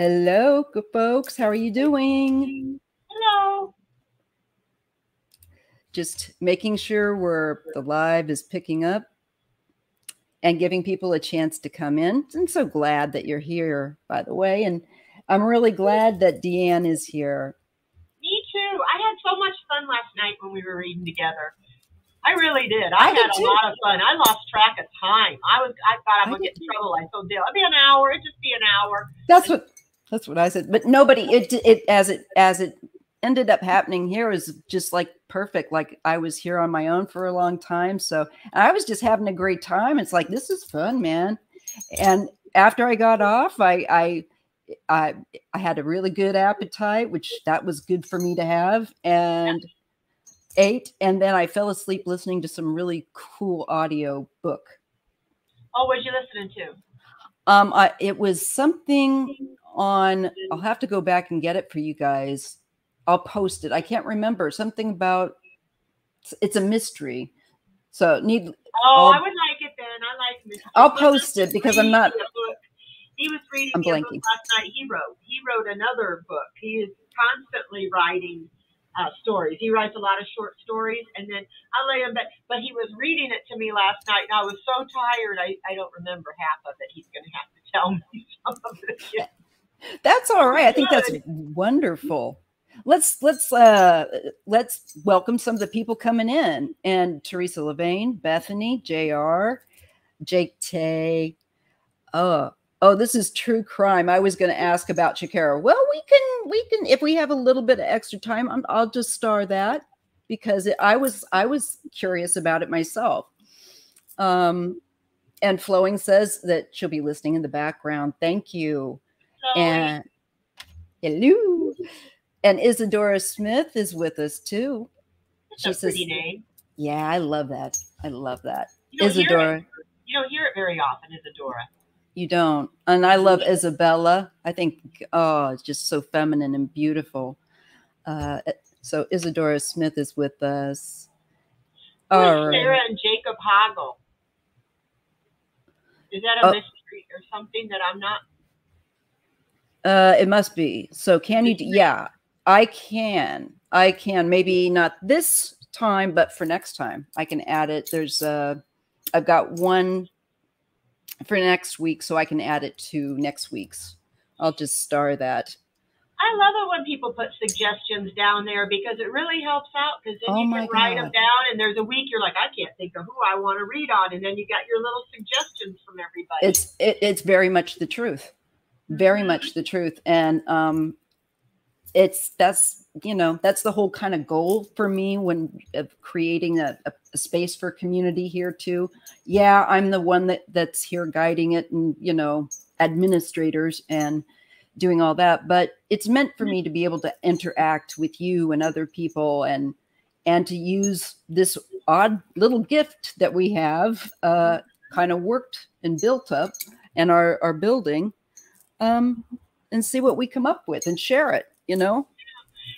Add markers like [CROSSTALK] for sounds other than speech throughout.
Hello, good folks. How are you doing? Hello. Just making sure we're the live is picking up and giving people a chance to come in. I'm so glad that you're here, by the way. And I'm really glad that Deanne is here. Me too. I had so much fun last night when we were reading together. I really did. I, I had did a lot of fun. I lost track of time. I was I thought I would did get in trouble. I told Dale, it'd be an hour, it'd just be an hour. That's what that's what I said. But nobody it it as it as it ended up happening here was just like perfect. Like I was here on my own for a long time. So I was just having a great time. It's like this is fun, man. And after I got off, I I I I had a really good appetite, which that was good for me to have. And ate and then I fell asleep listening to some really cool audio book. Oh, what were you listening to? Um, I, it was something on. I'll have to go back and get it for you guys. I'll post it. I can't remember something about. it's- It's a mystery, so need. Oh, I'll- I would like it then. I like mystery. I'll post it because I'm not- He was reading I'm blanking. last night. He wrote. He wrote another book. He is constantly writing uh, stories. He writes a lot of short stories, and then I lay him back. But he was reading it to me last night, and I was so tired. I, I don't remember half of it. He's going to have to tell me [LAUGHS] some of it. That's all right. I think that's wonderful. Let's let's uh let's welcome some of the people coming in. And Teresa Levain, Bethany, Jr., Jake Tay. Oh, oh, this is true crime. I was going to ask about Shakira. Well, we can we can if we have a little bit of extra time, I'm, I'll just star that because it, I was I was curious about it myself. Um, and Flowing says that she'll be listening in the background. Thank you. And hello. And Isadora Smith is with us too. she pretty says- name. Yeah, I love that. I love that. Isadora, you don't hear it very often, Isadora. you don't. And I love Isabella. I think, oh, it's just so feminine and beautiful. Uh, so Isadora Smith is with us. All right. Sarah and Jacob Hoggle? Is that a Oh. mystery or something that I'm not? Uh, it must be. So can you? Yeah, I can. I can. Maybe not this time, but for next time, I can add it. There's uh, I've got one for next week, so I can add it to next week's. I'll just star that. I love it when people put suggestions down there because it really helps out. Because then Oh you can write them down, and there's a week you're like, I can't think of who I want to read on, and then you got your little suggestions from everybody. It's it, it's very much the truth, very much the truth, and um, it's that's you know that's the whole kind of goal for me when of creating a, a, space for community here too. Yeah i'm the one that that's here guiding it and you know administrators and doing all that but it's meant for me to be able to interact with you and other people and and to use this odd little gift that we have uh kind of worked and built up and our our building um and see what we come up with and share it you know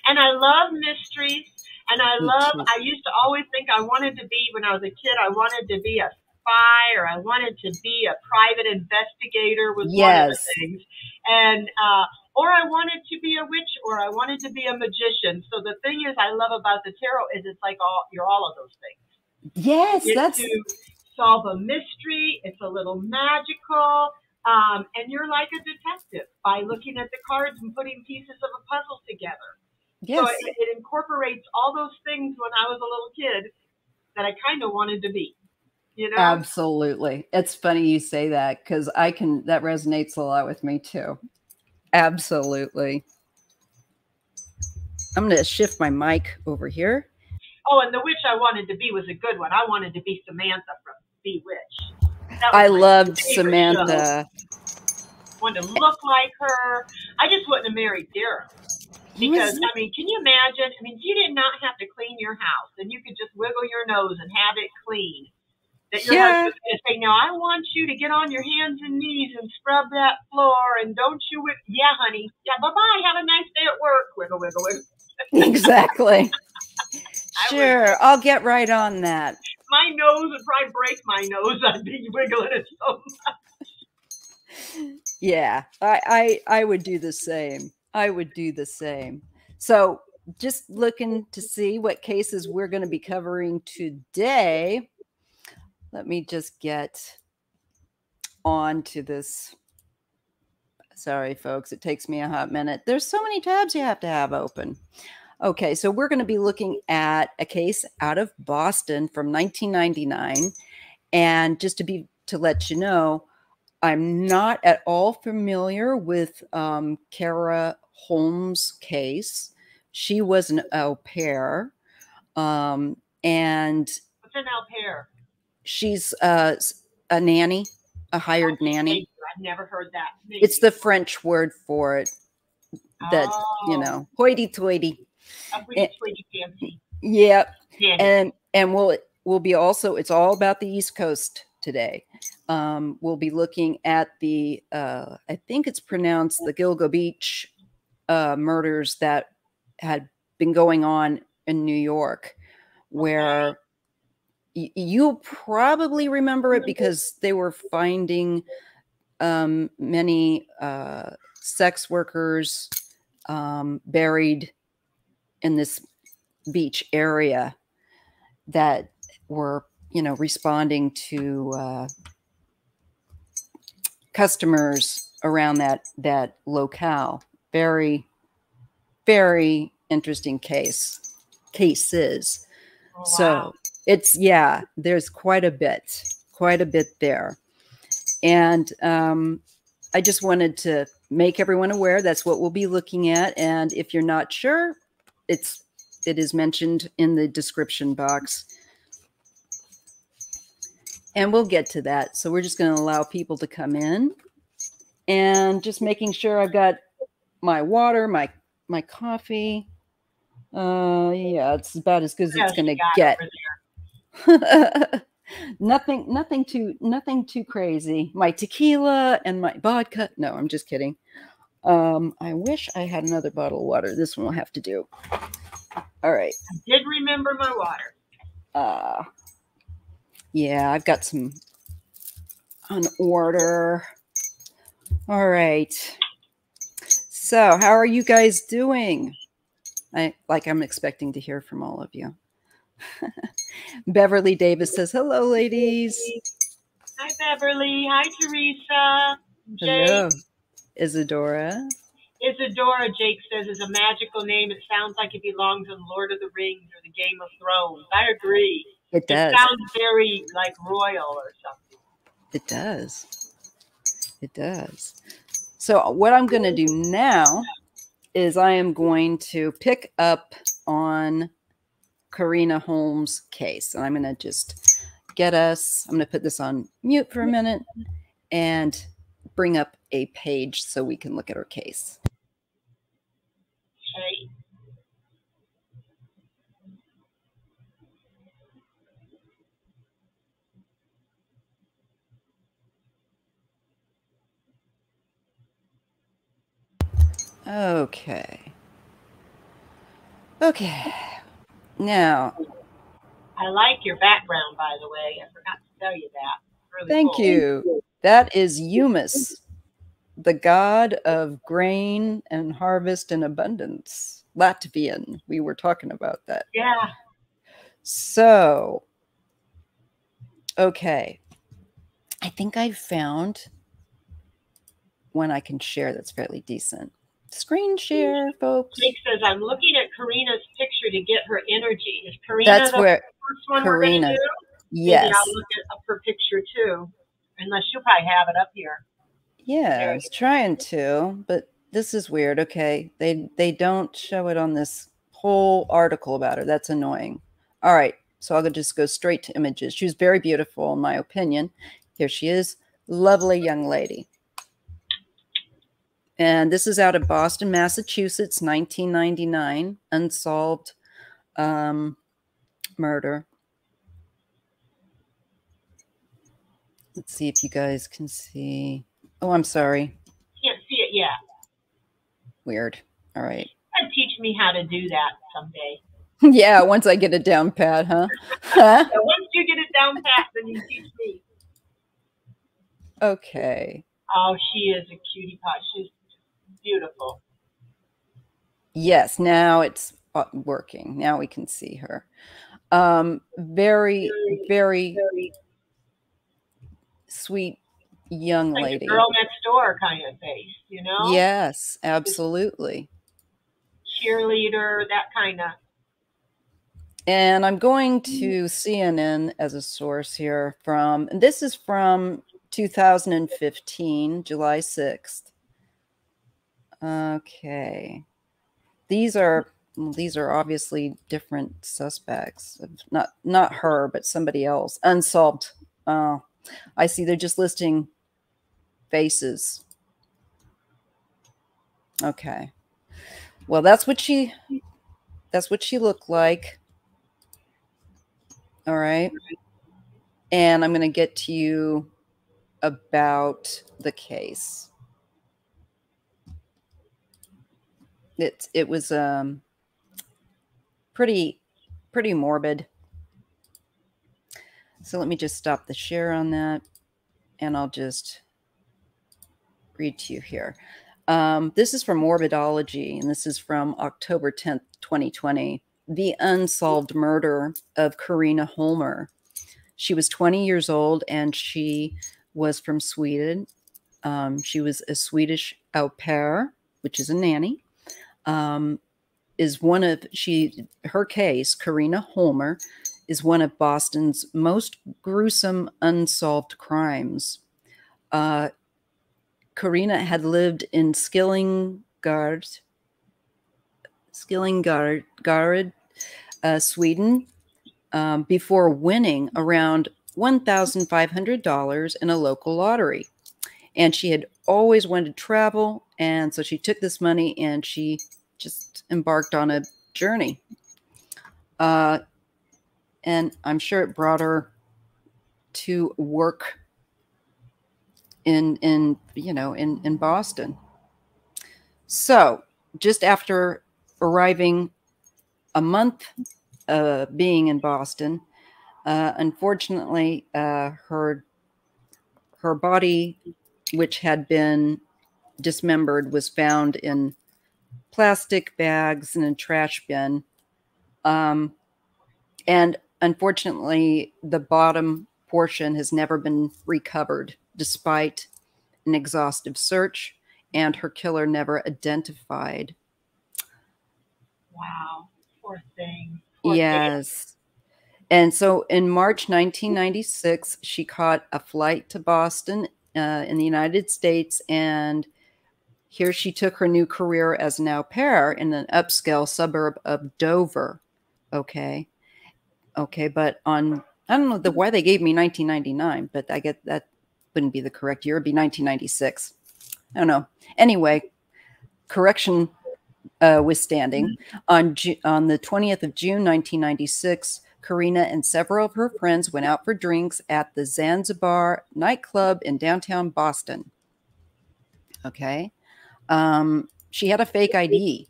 and I love mysteries, and I love, I used to always think I wanted to be when I was a kid. I wanted to be a spy, or I wanted to be a private investigator. Was one of the Yes. things, and uh, or I wanted to be a witch, or I wanted to be a magician. So the thing is, I love about the tarot is it's like all you're all of those things. yes It's that's to solve a mystery. It's a little magical. Um, and you're like a detective by looking at the cards and putting pieces of a puzzle together. yes So it, it incorporates all those things when I was a little kid that I kind of wanted to be. You know? Absolutely. It's funny you say that because I can, that resonates a lot with me too. Absolutely. I'm going to shift my mic over here. oh, and the witch I wanted to be was a good one. I wanted to be Samantha from Bewitched. I loved Samantha. Wanted to look like her. I just wouldn't have married Daryl. Because I mean, can you imagine? I mean, you did not have to clean your house, and you could just wiggle your nose and have it clean. That your Yeah. husband's going to say, "Now I want you to get on your hands and knees and scrub that floor, and don't you?" Wi-. Yeah, honey. Yeah, bye bye. Have a nice day at work. Wiggle, wiggle, wiggle. exactly. [LAUGHS] Sure. I'll get right on that. My nose would probably break my nose. [LAUGHS] I'd be wiggling it so much. Yeah, I, I I would do the same. I would do the same. So just looking to see what cases we're going to be covering today. Let me just get on to this. Sorry, folks, it takes me a hot minute. There's so many tabs you have to have open. Okay, so we're going to be looking at a case out of Boston from 1999. And just to be to let you know, I'm not at all familiar with um, Kara Holmes' case. She was an au pair. Um, and what's an au pair? She's uh, a nanny, a hired oh, nanny. I've never heard that. Maybe. It's the French word for it. That oh. you know, hoity-toity. Yep. Yeah. And and we'll we'll be also. It's all about the East Coast today. Um, we'll be looking at the. Uh, I think it's pronounced the Gilgo Beach uh, murders that had been going on in New York, where you'll probably remember it because they were finding um, many uh, sex workers um, buried in this beach area that were, you know, responding to uh, customers around that that locale. Very, very interesting case cases. Oh, wow. So it's yeah, there's quite a bit, quite a bit there. And um, I just wanted to make everyone aware that's what we'll be looking at. And if you're not sure, it's it is mentioned in the description box. And we'll get to that. So we're just going to allow people to come in and just making sure I've got my water, my my coffee. Uh yeah, it's about as good as it's going to get. [LAUGHS] nothing nothing too nothing too crazy my tequila and my vodka no i'm just kidding um i wish i had another bottle of water. This one will have to do. All right. I did remember my water. Uh yeah i've got some on order. All right. So how are you guys doing? I like i'm expecting to hear from all of you. [LAUGHS] Beverly Davis says, Hello, ladies. Hi, Beverly. Hi, Teresa. Jake. Isadora. Isadora, Jake says, is a magical name. It sounds like it belongs in Lord of the Rings or the Game of Thrones. I agree. It does. It sounds very like royal or something. It does. It does. So, what I'm going to do now is I am going to pick up on Karina Holmes case. And I'm going to just get us, I'm going to put this on mute for a minute and bring up a page so we can look at her case. Okay. Okay. Okay. Now, I like your background, by the way. I forgot to tell you that. Really thank cool. you. That is Jumis, the god of grain and harvest and abundance. Latvian. We were talking about that. Yeah. So, okay. I think I found one I can share that's fairly decent screen share, folks. Jake says, I'm looking at Karina's picture to get her energy. Is Karina That's the where first one Karina. Yes. Maybe I'll look at her picture too. Unless you'll probably have it up here. Yeah, I was trying to, but this is weird. Okay. They they don't show it on this whole article about her. That's annoying. All right. So I'll just go straight to images. She was very beautiful, in my opinion. Here she is. Lovely young lady. And this is out of Boston, Massachusetts, 1999, unsolved um, murder. Let's see if you guys can see. Oh, I'm sorry. Can't see it yet. Weird. All right. And teach me how to do that someday. [LAUGHS] yeah, once I get it down pat, huh? [LAUGHS] yeah, once you get it down pat, then you teach me. Okay. Oh, she is a cutie pie. She's beautiful. Yes, now it's uh, working. Now we can see her. Um, very, very, very sweet young like lady. Girl next door kind of face, you know? Yes, absolutely. Cheerleader, that kind of. And I'm going to CNN as a source here from, and this is from 2015, July 6th. Okay. These are these are obviously different suspects. Not not her, but somebody else. Unsolved. Uh, I see they're just listing faces. Okay. Well, that's what she that's what she looked like. All right. And I'm going to get to you about the case. It it was um pretty pretty morbid. So let me just stop the share on that and I'll just read to you here. Um, this is from Morbidology, and this is from October 10th, 2020. The unsolved murder of Karina Holmer. She was 20 years old and she was from Sweden. Um, she was a Swedish au pair, which is a nanny. Um, is one of she her case, Karina Holmer, is one of Boston's most gruesome unsolved crimes. Uh, Karina had lived in Skillingaryd, Skillingaryd, uh, Sweden, um, before winning around $1,500 in a local lottery. And she had always wanted to travel. And so she took this money and she just embarked on a journey. Uh, and I'm sure it brought her to work in in you know in in Boston. So just after arriving a month uh, being in Boston, uh, unfortunately, uh, her her body, which had been dismembered, was found in plastic bags in a trash bin. Um, and unfortunately, the bottom portion has never been recovered despite an exhaustive search and her killer never identified. Wow, poor thing. Poor yes. Thing. And so in March 1996, she caught a flight to Boston uh, in the United States. And here she took her new career as an au pair in an upscale suburb of Dover. Okay. Okay. But on, I don't know the, why they gave me 1999, but I get that wouldn't be the correct year. It'd be 1996. I don't know. Anyway, correction uh, withstanding, on, Ju- on the 20th of June, 1996, Karina and several of her friends went out for drinks at the Zanzibar nightclub in downtown Boston. Okay. Um, she had a fake ID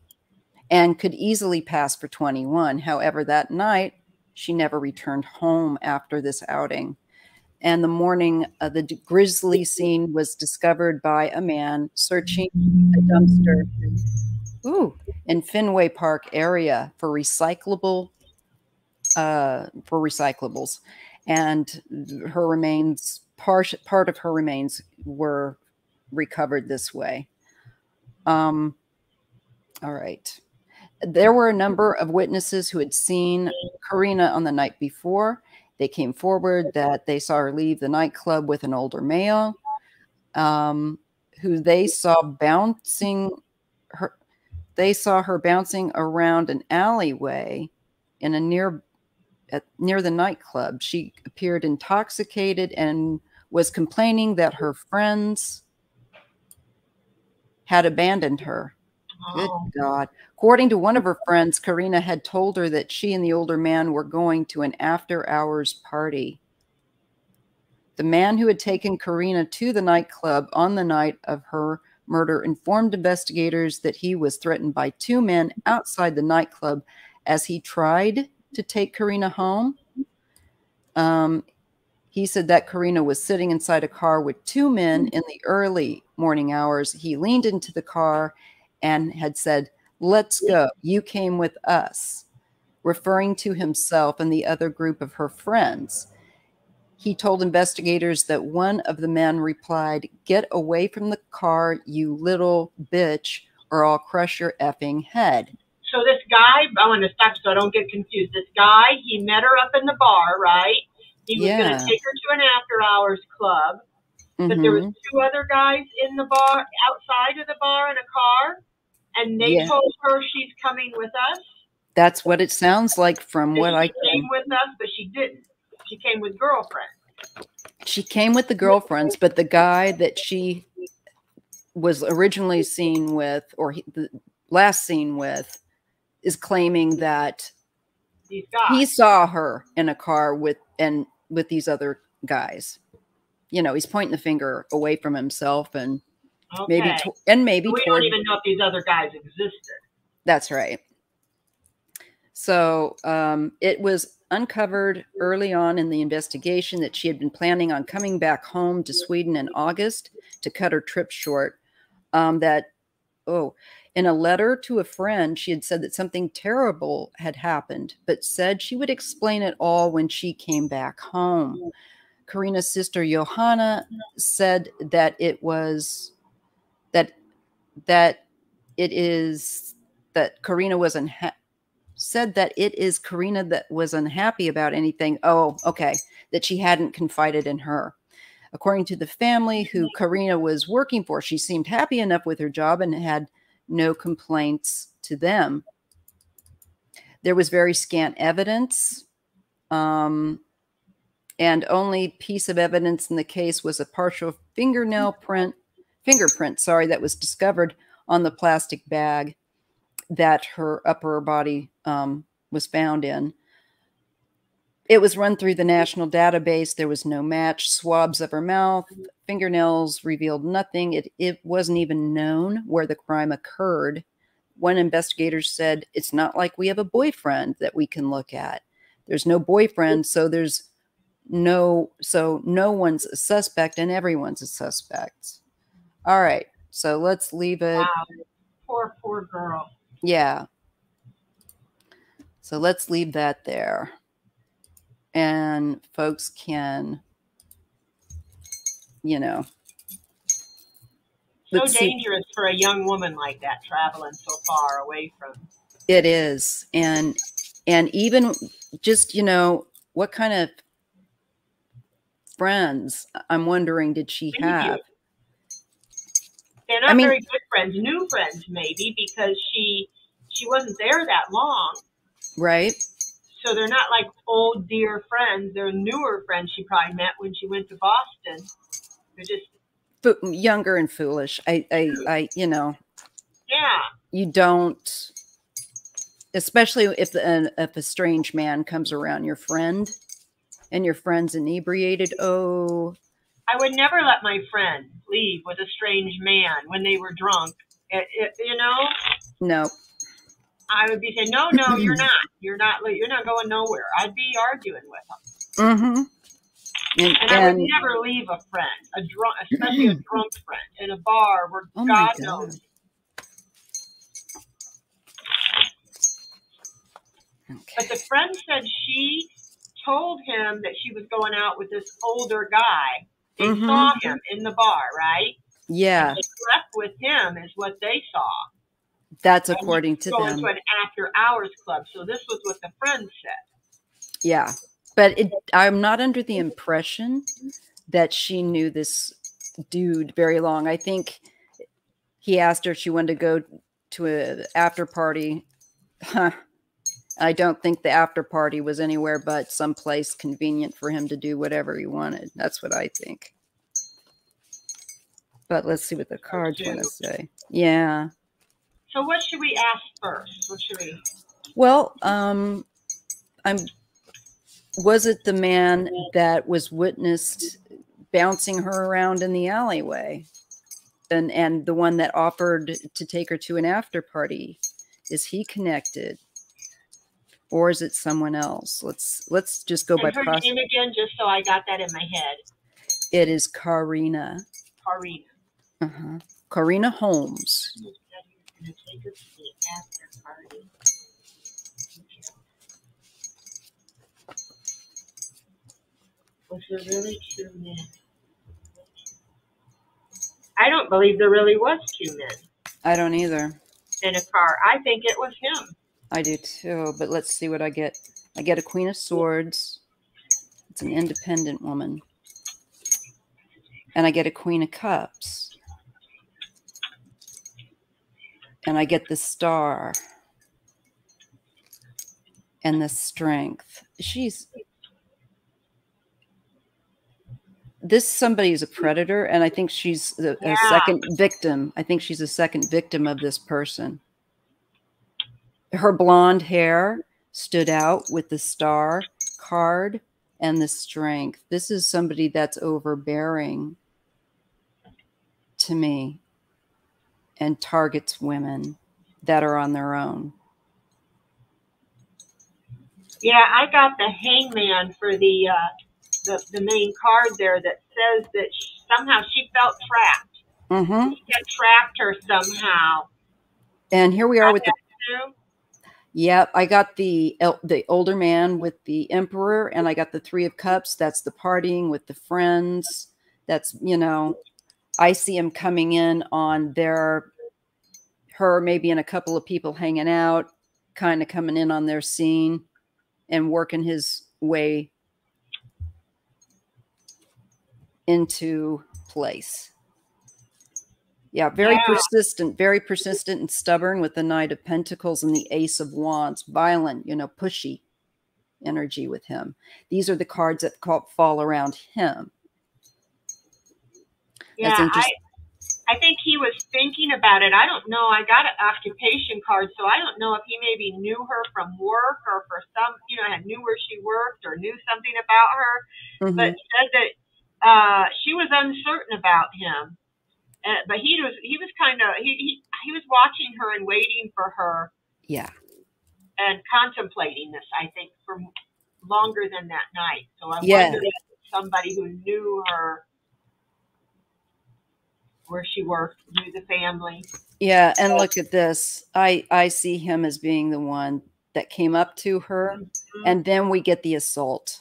and could easily pass for 21. However, that night, she never returned home after this outing and the morning uh, the grisly scene was discovered by a man searching a dumpster ooh, in Fenway Park area for recyclable uh, for recyclables, and her remains part part of her remains were recovered this way. Um, all right. There were a number of witnesses who had seen Karina on the night before they came forward that they saw her leave the nightclub with an older male um, who they saw bouncing her. They saw her bouncing around an alleyway in a near at, near the nightclub. She appeared intoxicated and was complaining that her friends had abandoned her. Good oh. God. According to one of her friends, Karina had told her that she and the older man were going to an after hours party. The man who had taken Karina to the nightclub on the night of her murder informed investigators that he was threatened by two men outside the nightclub as he tried to take Karina home. Um, He said that Karina was sitting inside a car with two men in the early morning hours. He leaned into the car and had said, Let's go. You came with us, referring to himself and the other group of her friends. He told investigators that one of the men replied, Get away from the car, you little bitch, or I'll crush your effing head. So this guy, I want to stop so I don't get confused. This guy, he met her up in the bar, right? He was Yeah. going to take her to an after hours club, but there was Mhm. two other guys in the bar, outside of the bar in a car, and they Yeah. told her she's coming with us. That's what it sounds like from And what I came with us, but she didn't. She came with girlfriend. she came with the girlfriends, but the guy that she was originally seen with, or he, the last seen with, is claiming that he saw her in a car with and with these other guys. You know, he's pointing the finger away from himself and okay. maybe to, and maybe we toward don't even know if these other guys existed. That's right. So um, it was uncovered early on in the investigation that she had been planning on coming back home to Sweden in August to cut her trip short. Um, that, oh, in a letter to a friend, she had said that something terrible had happened, but said she would explain it all when she came back home. Karina's sister Johanna said that it was that that it is that Karina was unha- said that it is Karina that was unhappy about anything. Oh, okay, that she hadn't confided in her. According to the family who Karina was working for, she seemed happy enough with her job and had no complaints to them. There was very scant evidence. Um, and only piece of evidence in the case was a partial fingernail print fingerprint sorry that was discovered on the plastic bag that her upper body um, was found in. It was run through the national database. There was no match swabs of her mouth fingernails revealed nothing. It, it wasn't even known where the crime occurred. One investigator said it's not like we have a boyfriend that we can look at. There's no boyfriend so there's no so no one's a suspect and everyone's a suspect all right so let's leave it Wow. Poor, poor girl. yeah so let's leave that there and folks can you know So Let's see. dangerous for a young woman like that traveling so far away from. It is. And and even just, you know, what kind of friends I'm wondering did she have? They're not I mean- very good friends, new friends maybe, because she she wasn't there that long. Right? So they're not like old dear friends. They're newer friends she probably met when she went to Boston. They're just Fo- younger and foolish. I I I you know, yeah. you don't especially if an uh, if a strange man comes around your friend and your friend's inebriated. Oh, I would never let my friend leave with a strange man when they were drunk. It, it, you know, no. I would be saying, no, no, [CLEARS THROAT] you're not. You're not. You're not going nowhere. I'd be arguing with them, Mm-hmm. And, and I would and never leave a friend, a drunk, especially a drunk friend, in a bar where oh God god. knows. But the friend said she told him that she was going out with this older guy. They Mhm. saw him in the bar, right? Yeah, They slept with him, is what they saw. that's And according to going them. to an after hours club. So this was what the friend said. Yeah. But it, I'm not under the impression that she knew this dude very long. I think he asked her if she wanted to go to an after party. [LAUGHS] Huh. I don't think the after party was anywhere but someplace convenient for him to do whatever he wanted. That's what I think. But let's see what the cards want to say. Yeah. So what should we ask first? What should we? Well, um, I'm. Was it the man that was witnessed bouncing her around in the alleyway, and and the one that offered to take her to an after party? Is he connected? Or is it someone else? Let's let's just go And by her process. name again, just so I got that in my head. It is Karina. Karina. Uh-huh. Karina Holmes. Gonna take her to the after party. Was there really two men? I don't believe there really was two men I don't either. in a car. I think it was him. I do too, but let's see what I get. I get a Queen of Swords. It's an independent woman. And I get a Queen of Cups. And I get the Star. And the Strength. She's. This somebody is a predator, and I think she's a, a second victim. I think she's a second victim of this person her blonde hair stood out with the star card and the strength. This is somebody that's overbearing to me and targets women that are on their own. Yeah, I got the hangman for the uh, the the main card there that says that sh somehow she felt trapped. Mm-hmm. He had trapped her somehow. And here we are with the Too? Yep, I got the the older man with the emperor, and I got the three of cups. That's the partying with the friends. That's you know, I see him coming in on their, her maybe and a couple of people hanging out, kind of coming in on their scene, and working his way into place. Yeah, very Yeah. persistent, very persistent and stubborn with the Knight of Pentacles and the Ace of Wands. Violent, you know, pushy energy with him. These are the cards that call, fall around him. Yeah, I. I think he was thinking about it. I don't know. I got an occupation card, so I don't know if he maybe knew her from work or for some, you know, knew where she worked or knew something about her, Mhm. but said that uh, she was uncertain about him. Uh, but he was he was kind of he, he he was watching her and waiting for her Yeah, and contemplating this. I think for longer than that night. So I Yeah. wondered if somebody who knew her, where she worked, knew the family. yeah. And look at this. I I see him as being the one that came up to her, Mhm. and then we get the assault.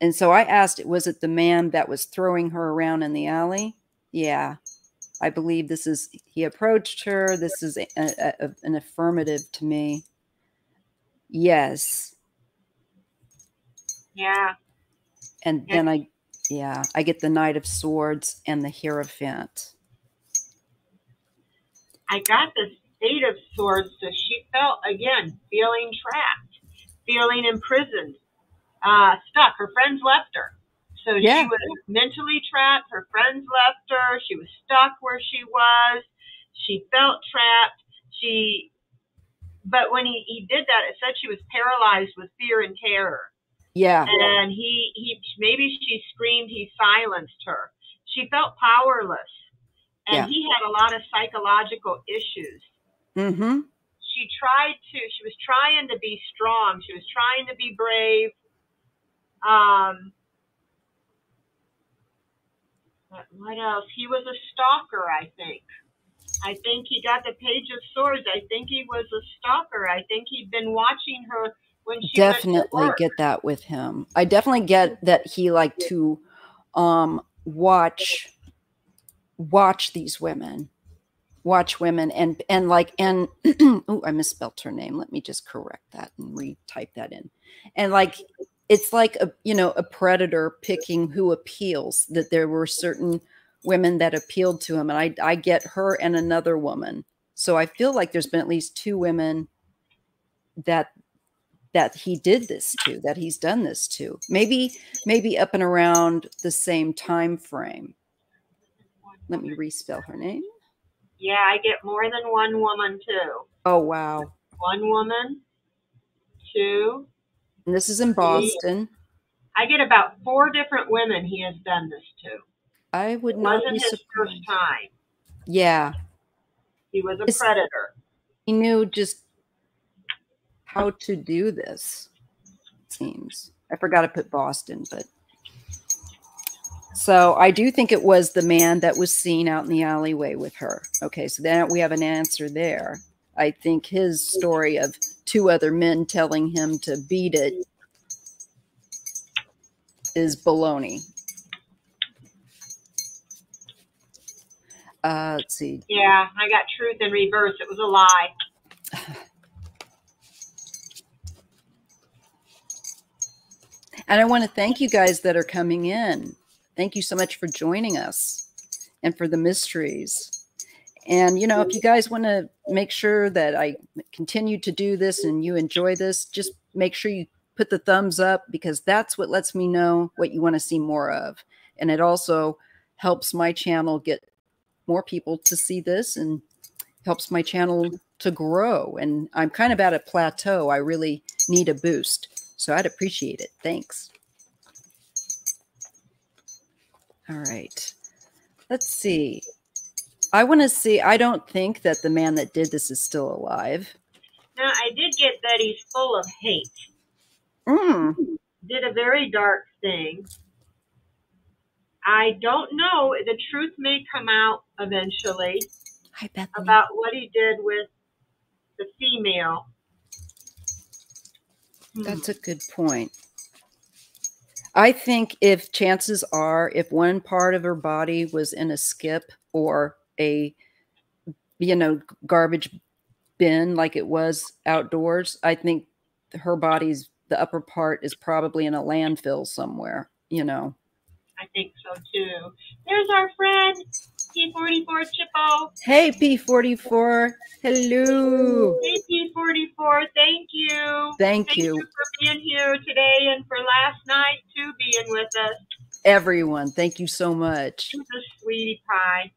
And so I asked, was it the man that was throwing her around in the alley? Yeah, I believe this is. He approached her. This is a, a, an affirmative to me. Yes. Yeah. And Yeah. then I, yeah, I get the Knight of Swords and the Hierophant. I got this eight of swords, so she felt again feeling trapped, feeling imprisoned, uh, stuck. Her friends left her. So Yeah. she was mentally trapped. Her friends left her. She was stuck where she was. She felt trapped. She, but when he, he did that, it said she was paralyzed with fear and terror. Yeah, And he, he, maybe she screamed, he silenced her. She felt powerless. And Yeah. he had a lot of psychological issues mm-hmm. she tried to she was trying to be strong she was trying to be brave um what, what else he was a stalker i think i think he got the page of swords i think he was a stalker i think he'd been watching her when she definitely get that with him. I definitely get that he liked to um watch watch these women. Watch women and and like and [CLEARS THROAT] oh I misspelled her name. Let me just correct that and retype that in. And like it's like a you know a predator picking who appeals that there were certain women that appealed to him and I I get her and another woman. So I feel like there's been at least two women that that he did this to that he's done this to. Maybe maybe up and around the same time frame. Let me respell her name. Yeah i get more than one woman too. Oh wow. One woman two and this is in boston i get about four different women he has done this to i would it not wasn't be his first surprised time yeah he was a It's- predator he knew just how to do this. Seems I forgot to put Boston, but so I do think it was the man that was seen out in the alleyway with her. Okay, so then we have an answer there. I think his story of two other men telling him to beat it is baloney. Uh, let's see. Yeah, I got truth in reverse. It was a lie. And I want to thank you guys that are coming in. Thank you so much for joining us and for the mysteries. And, you know, if mm-hmm. you guys want to make sure that I continue to do this and you enjoy this, just make sure you put the thumbs up because that's what lets me know what you want to see more of. And it also helps my channel get more people to see this and helps my channel to grow. And I'm kind of at a plateau. I really need a boost. So I'd appreciate it. Thanks. All right. Let's see. I want to see. I don't think that the man that did this is still alive. Now, I did get that he's full of hate. Mm. Did a very dark thing. I don't know. The truth may come out eventually Hi, Bethany. about what he did with the female. That's a good point. I think if chances are, if one part of her body was in a skip or a, you know, garbage bin like it was outdoors, I think her body's, the upper part is probably in a landfill somewhere, you know. I think so too. There's our friend, P44 Chippo. Hey, P44. Hello. Hey, P44. Thank you. Thank Thank you, you for being here today and for last night too, being with us. everyone. Thank you so much. She's a sweetie pie.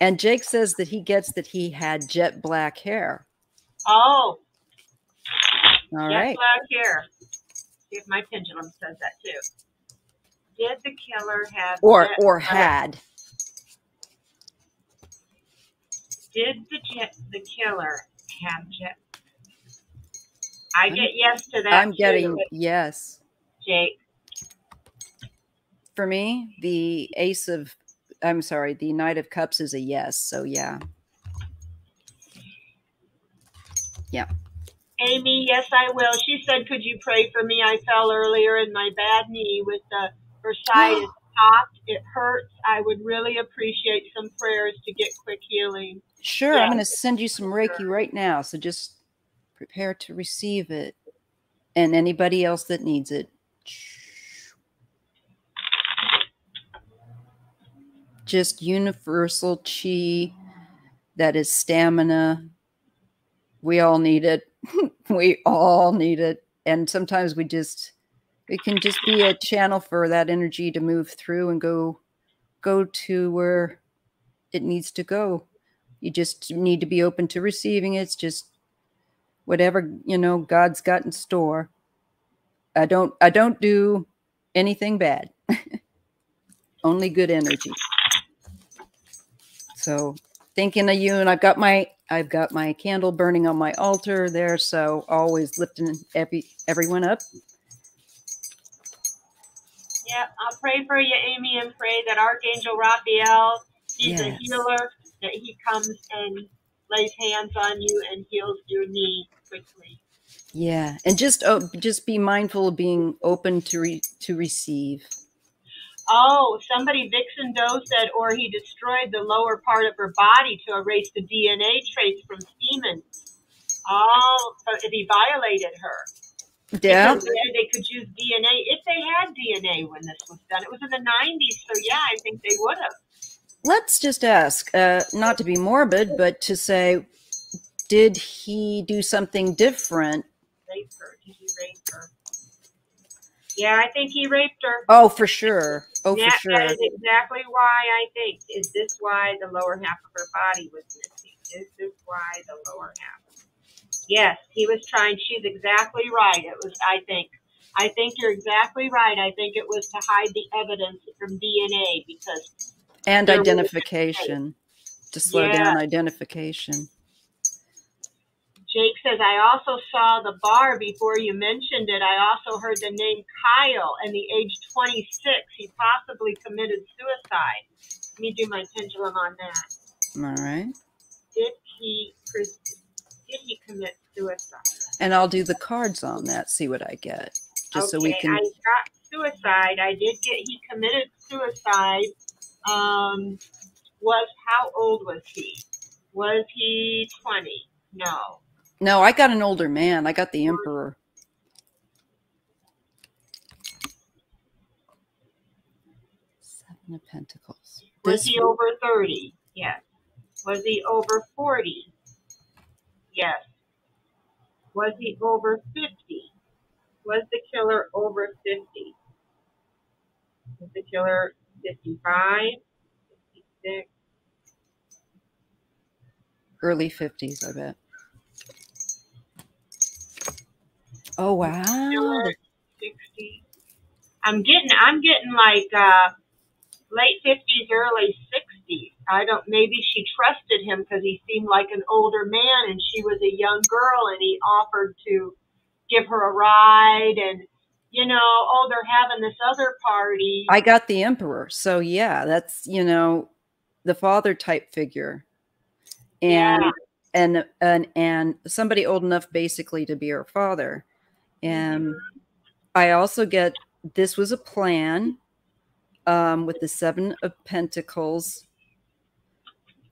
And Jake says that he gets that he had jet black hair. Oh, All jet right. black hair. See if my pendulum says that too. Did the killer have Or jet or had. Did the jet the killer have jet? I I'm- get yes to that. I'm too, getting yes. Jake. For me, the ace of I'm sorry, the knight of cups is a yes. So yeah. Yeah. Amy, yes, I will. She said, "Could you pray for me? I fell earlier, and my bad knee with the is popped. [GASPS] It hurts. I would really appreciate some prayers to get quick healing." Sure, Yeah. I'm going to send you some Reiki right now. So just prepare to receive it. And anybody else that needs it. Just universal chi that is stamina. We all need it. [LAUGHS] we all need it. And sometimes we just it can just be a channel for that energy to move through and go go to where it needs to go you just need to be open to receiving it. It's just whatever you know God's got in store. I don't I don't do anything bad. [LAUGHS] Only good energy. So thinking of you, and I've got my I've got my candle burning on my altar there. So always lifting every everyone up. Yeah, I'll pray for you, Amy, and pray that Archangel Raphael, he's a healer, that he comes and lays hands on you and heals your knee quickly. Yeah, and just oh, just be mindful of being open to re, to receive. Oh, somebody Vixen Doe said, or he destroyed the lower part of her body to erase the DNA trace from semen. Oh, so if he violated her. Yeah, Because they could use DNA if they had DNA when this was done. It was in the 90s, so yeah, I think they would have. let's just ask, uh, not to be morbid, but to say, did he do something different? Rape her. Did he rape her? Yeah, I think he raped her. Oh, for sure. Oh, yeah, for sure. that is exactly why I think. Is this why the lower half of her body was missing? Is this why the lower half? Yes, he was trying. She's exactly right. It was. I think. I think you're exactly right. I think it was to hide the evidence from DNA because And there was a identification, to slow Yeah. down identification. Jake says, I also saw the bar before you mentioned it. I also heard the name Kyle and the age 26. He possibly committed suicide. Let me do my pendulum on that. All right. Did he did he commit suicide? And I'll do the cards on that, see what I get. Just okay, so we can I got suicide. I did get he committed suicide. Um was how old was he? Was he 20? No. No, I got an older man. I got the emperor. Seven of Pentacles. Was he over 30? Yes. Was he over 40? Yes. Was he over 50? Was the killer over 50? Was the killer 55? 56? Early 50s, I bet. Oh wow. Killer 60. I'm getting I'm getting like uh late 50s, early 60s. I don't, maybe she trusted him because he seemed like an older man and she was a young girl and he offered to give her a ride and, you know, oh, they're having this other party. I got the emperor. So yeah, that's, you know, the father type figure. And, Yeah. and, and, and somebody old enough basically to be her father. And I also get, this was a plan um, with the seven of pentacles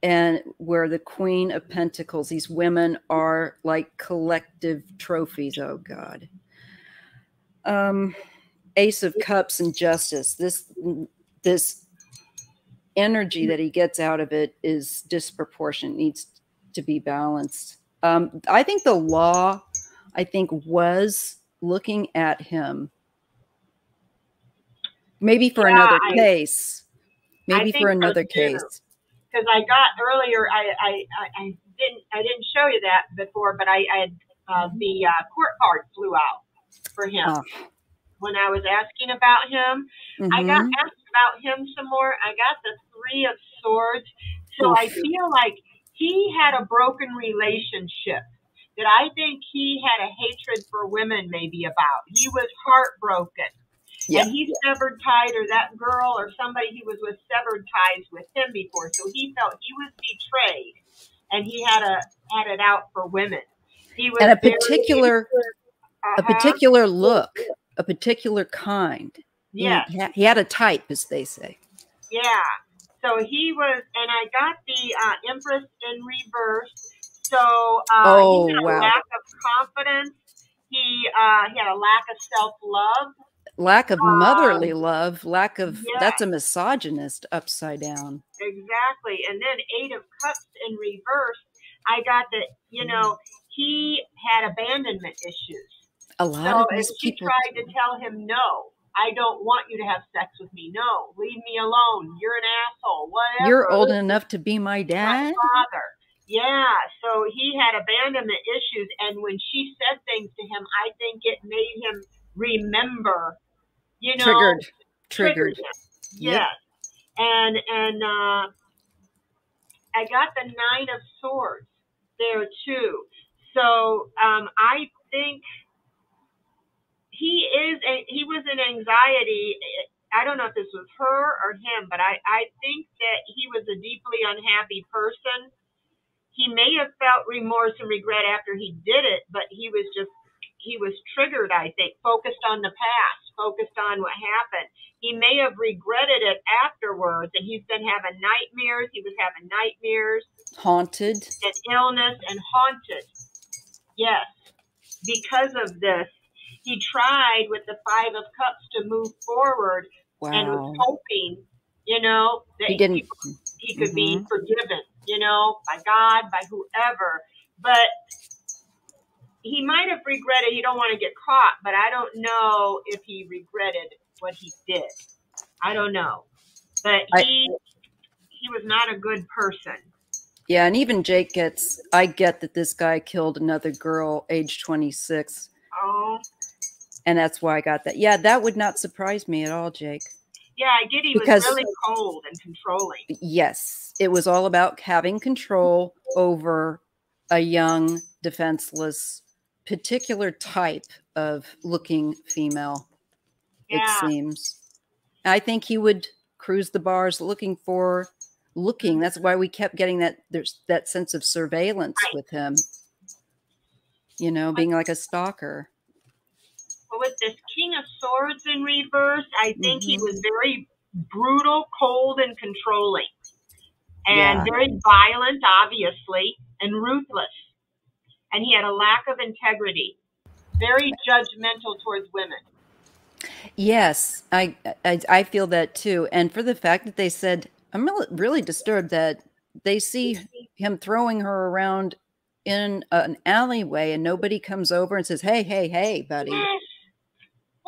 and where the queen of pentacles these women are like collective trophies oh god. Um ace of cups and justice this this energy that he gets out of it is disproportionate needs to be balanced. Um i think the law i think was looking at him maybe for Yeah, another I- case maybe for another case Because I got earlier, I, I, I, didn't, I didn't show you that before, but I, I had, uh, the, uh, court card flew out for him Ah. when I was asking about him. I got Mhm. asked about him some more. I got the Three of Swords. So Oof. I feel like he had a broken relationship that I think he had a hatred for women maybe about. He was heartbroken. Yeah. And he severed ties, or that girl or somebody he was with severed ties with him before. So he felt he was betrayed and he had a had it out for women. He was and a particular a uh-huh, particular look a particular kind Yeah. he, he had a type as they say Yeah. So he was, and I got the uh, Empress in reverse. So uh, Oh, he had wow. a lack of confidence. He uh, he had a lack of self love. lack of Um, motherly love lack of yes. that's a misogynist upside down Exactly. And then Eight of Cups in reverse. I got that. You know, he had abandonment issues. a lot So of if these she people tried to tell him no, I don't want you to have sex with me. No, leave me alone. You're an asshole. Whatever. you're old enough to be my my dad father. Yeah, so he had abandonment issues, and when she said things to him, I think it made him remember, you know, triggered triggered him. Yep. Yes, and and uh, I got the Nine of Swords there too. So um, I think he is a, he was in anxiety. I don't know if this was her or him, but I, I think that he was a deeply unhappy person. He may have felt remorse and regret after he did it, but he was just he was triggered, I think, focused on the past, focused on what happened. He may have regretted it afterwards, and he's been having nightmares. He was having nightmares haunted and illness and haunted. Yes, because of this, he tried with the Five of Cups to move forward and was hoping, you know, that he didn't he could be Mhm. forgiven, you know, by God, by whoever. But he might have regretted. He don't want to get caught, but I don't know if he regretted what he did. I don't know, but I- he he was not a good person. yeah and even jake gets i get that this guy killed another girl age 26 Oh, and that's why i got that yeah that would not surprise me at all jake yeah, I get he Because- was really cold and controlling. yes it was all about having control over a young, defenseless, particular type of looking female. Yeah. It seems. I think he would cruise the bars looking for looking. That's why we kept getting that there's that sense of surveillance Right. with him. You know, being like a stalker. This King of Swords in reverse, I think he Mhm. was very brutal, cold, and controlling. And Yeah. very violent, obviously, and ruthless. And he had a lack of integrity. Very judgmental towards women. Yes, I, I I feel that too. And for the fact that they said, I'm really, really disturbed that they see him throwing her around in an alleyway and nobody comes over and says, "Hey, hey, hey, buddy."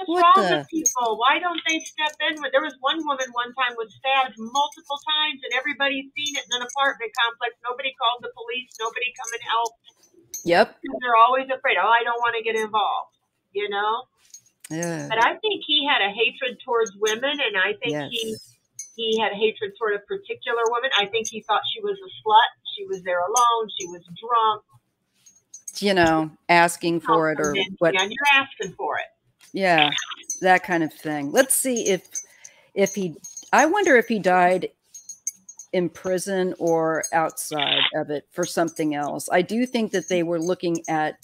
What's What wrong the- with people? Why don't they step in? When There was one woman one time was stabbed multiple times, and everybody's seen it in an apartment complex. Nobody called the police. Nobody come and help. Yep. because They're always afraid. Oh, I don't want to get involved. You know. Yeah. But I think he had a hatred towards women, and I think he Yes. he had a hatred toward a particular woman. I think he thought she was a slut. She was there alone. She was drunk. You know, asking for it or what And you're asking for it. Yeah, that kind of thing. Let's see if if he I wonder if he died in prison or outside of it for something else. I do think that they were looking at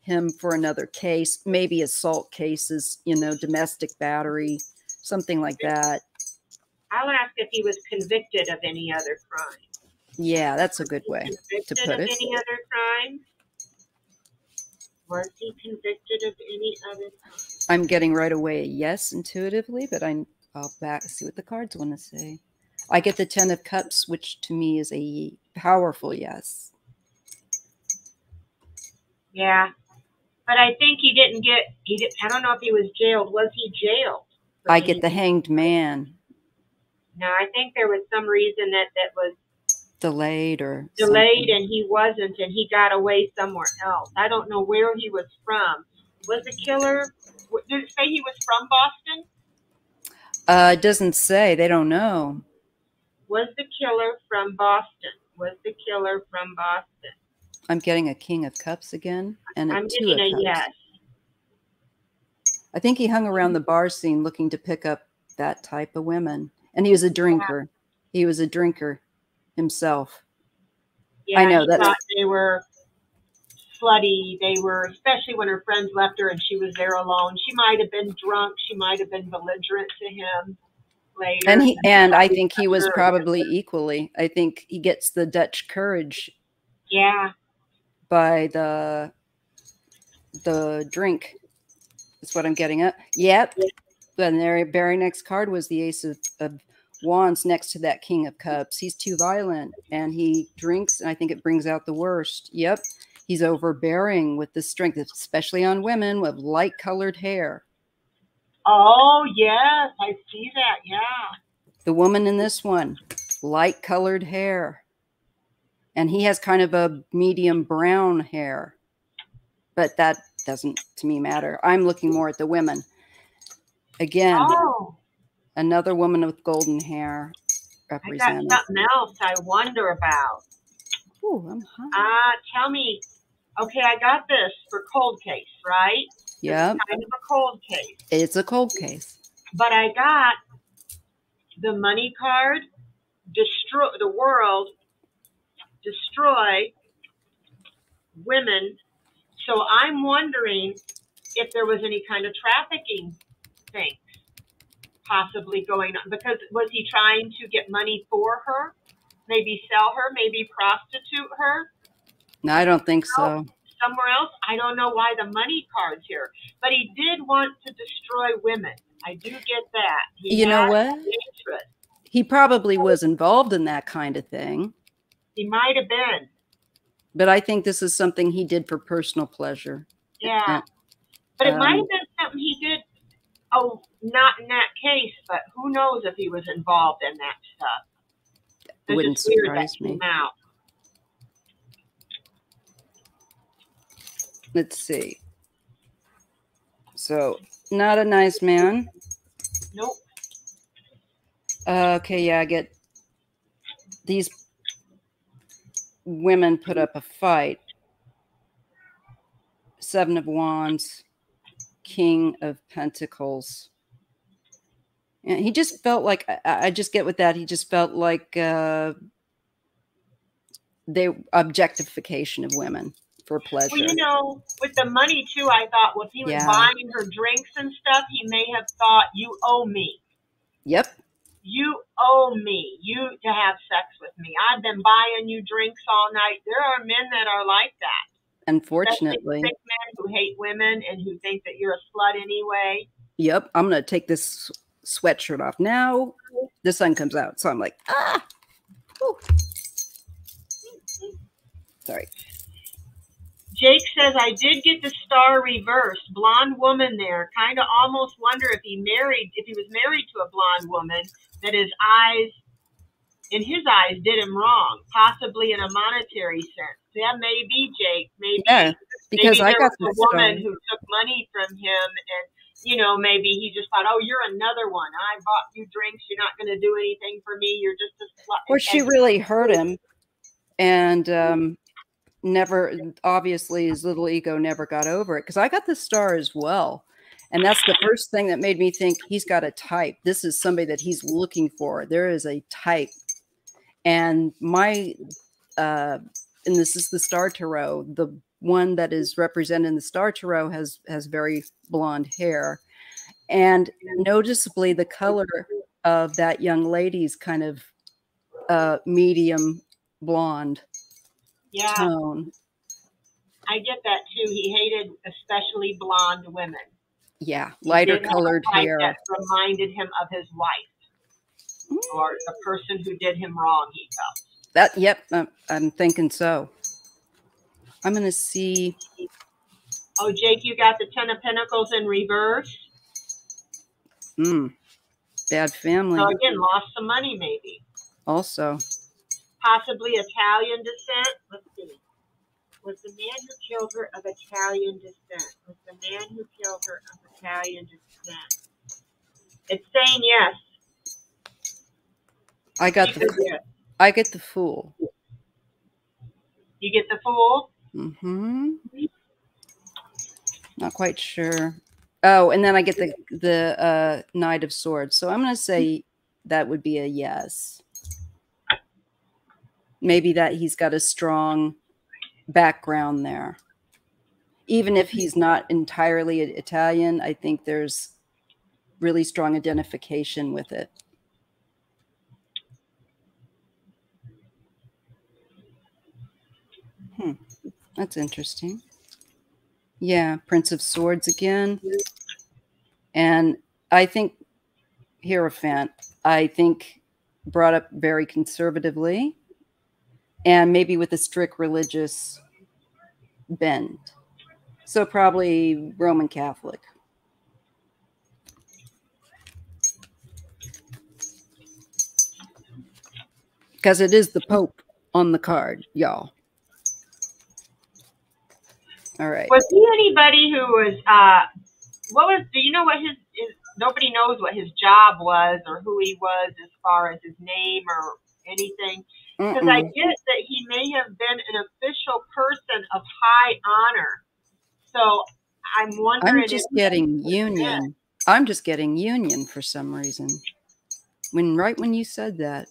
him for another case, maybe assault cases, you know, domestic battery, something like that. I would ask if he was convicted of any other crime. Yeah, that's a good way. Convicted put of it. any other crime? Was he convicted of any other crime? I'm getting right away a yes intuitively, but I'm I'll back see what the cards want to say. I get the 10 of cups, which to me is a powerful yes. Yeah. But I think he didn't get he did I don't know if he was jailed. Was he jailed? I get the hanged man No, I think there was some reason that that was delayed or delayed something. and he wasn't and he got away somewhere else. I don't know where he was from. Was the killer did it say he was from Boston? Uh, it doesn't say. They don't know. Was the killer from Boston? Was the killer from Boston? I'm getting a king of cups again and I'm two getting a yes. I think he hung around the bar scene looking to pick up that type of women. And he was a drinker. He was a drinker himself. Yeah, I know, that thought they were slutty. They were, especially when her friends left her and she was there alone. She might have been drunk. She might have been belligerent to him later. And he and I think he was probably equally. I think he gets the Dutch courage yeah, by the the drink. That's what I'm getting at. Yep. Then their very next card was the Ace of, of Wands next to that King of Cups. He's too violent and he drinks, and I think it brings out the worst. Yep. He's overbearing with the strength, especially on women with light colored hair. Oh yes, I see that. Yeah. The woman in this one, light colored hair. And he has kind of a medium brown hair. But that doesn't to me matter. I'm looking more at the women. Again, Oh, another woman with golden hair I got something else I wonder about. Ooh, I'm hot. Ah, tell me. Okay, I got this for cold case, right? Yep, Kind of a cold case. it's a cold case. but I got the money card, destroy the world, destroy women. So I'm wondering if there was any kind of trafficking things possibly going on because was he trying to get money for her? Maybe sell her, maybe prostitute her No, I don't think so. somewhere else. I don't know why the money card's here, but he did want to destroy women. I do get that. He You know what? He probably was involved in that kind of thing. He might have been. But I think this is something he did for personal pleasure. Yeah. But it might Um, have been something he did. Oh, not in that case, but who knows if he was involved in that stuff. Wouldn't surprise me. out. Let's see. So, not a nice man. Nope. Uh, okay, yeah, I get these women put up a fight. Seven of Wands, King of Pentacles. And he just felt like I, I just get with that. He just felt like uh, the objectification of women for pleasure. Well, you know, with the money too, I thought, well, if he was Yeah. buying her drinks and stuff, he may have thought, you owe me. Yep. You owe me. You to have sex with me. I've been buying you drinks all night. There are men that are like that. Unfortunately. sick men who hate women and who think that you're a slut anyway. Yep. I'm going to take this sweatshirt off now. The sun comes out. So I'm like, ah. Whew. Sorry. Jake says, I did get the star reversed. Blonde woman there. Kind of almost wonder if he married, if he was married to a blonde woman, that his eyes, in his eyes, did him wrong. Possibly in a monetary sense. Yeah, maybe, Jake. Maybe. Yeah. Because maybe I got was the a woman star. who took money from him and, you know, maybe he just thought, oh, you're another one. I bought you drinks. You're not going to do anything for me. You're just a slut. Or she really hurt him and um never obviously his little ego never got over it because i got the star as well and that's the [LAUGHS] first thing that made me think he's got a type this is somebody that he's looking for there is a type and my uh and this is the star tarot the one that is represented in the star tarot has has very blonde hair and noticeably the color of that young lady's kind of uh medium blonde Yeah. tone I get that too. He hated especially blonde women. yeah lighter did have a colored hair That reminded him of his wife or the person who did him wrong. He felt. that yep I'm, I'm thinking so i'm gonna see Oh, Jake, you got the Ten of Pentacles in reverse. mm, bad family So again, lost some money, maybe. also Possibly Italian descent. Let's see. Was the man who killed her of Italian descent? Was the man who killed her of Italian descent? It's saying yes. i got Because the yes. i get the fool You get the fool. Mm-hmm. not quite sure oh and then i get the the uh knight of swords so i'm gonna say that would be a yes maybe that he's got a strong background there. Even if he's not entirely italian i think there's really strong identification with it. Hmm that's interesting. Yeah prince of swords again. And i think hierophant i think brought up very conservatively and maybe with a strict religious bend so probably roman catholic because it is the pope on the card y'all all right Was he anybody who was? uh What was? Do you know what his? his nobody knows what his job was or who he was as far as his name or anything. Because I get that he may have been an official person of high honor. So I'm wondering. I'm just getting union. I'm just getting union for some reason. When right when you said that,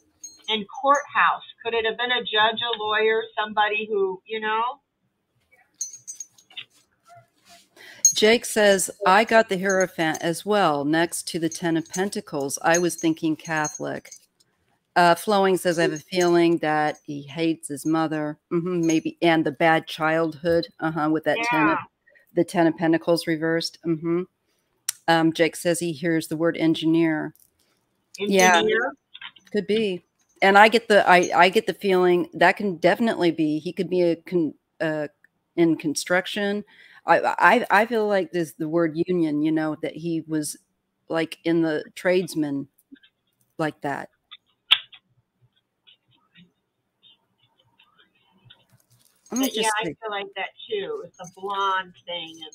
in courthouse, could it have been a judge, a lawyer, somebody who you know? Jake says, I got the Hierophant as well, next to the Ten of Pentacles. I was thinking Catholic. Uh, Flowing says, I have a feeling that he hates his mother, hmm maybe, and the bad childhood, uh huh, with that ten, of, the Ten of Pentacles reversed. hmm Um, Jake says he hears the word engineer. Yeah. Could be, and I get the I I get the feeling that can definitely be. He could be a con, uh, in construction. I I I feel like there's the word union. You know that he was like in the tradesman, like that. I'm But yeah, just I feel like that too. It's a blonde thing, and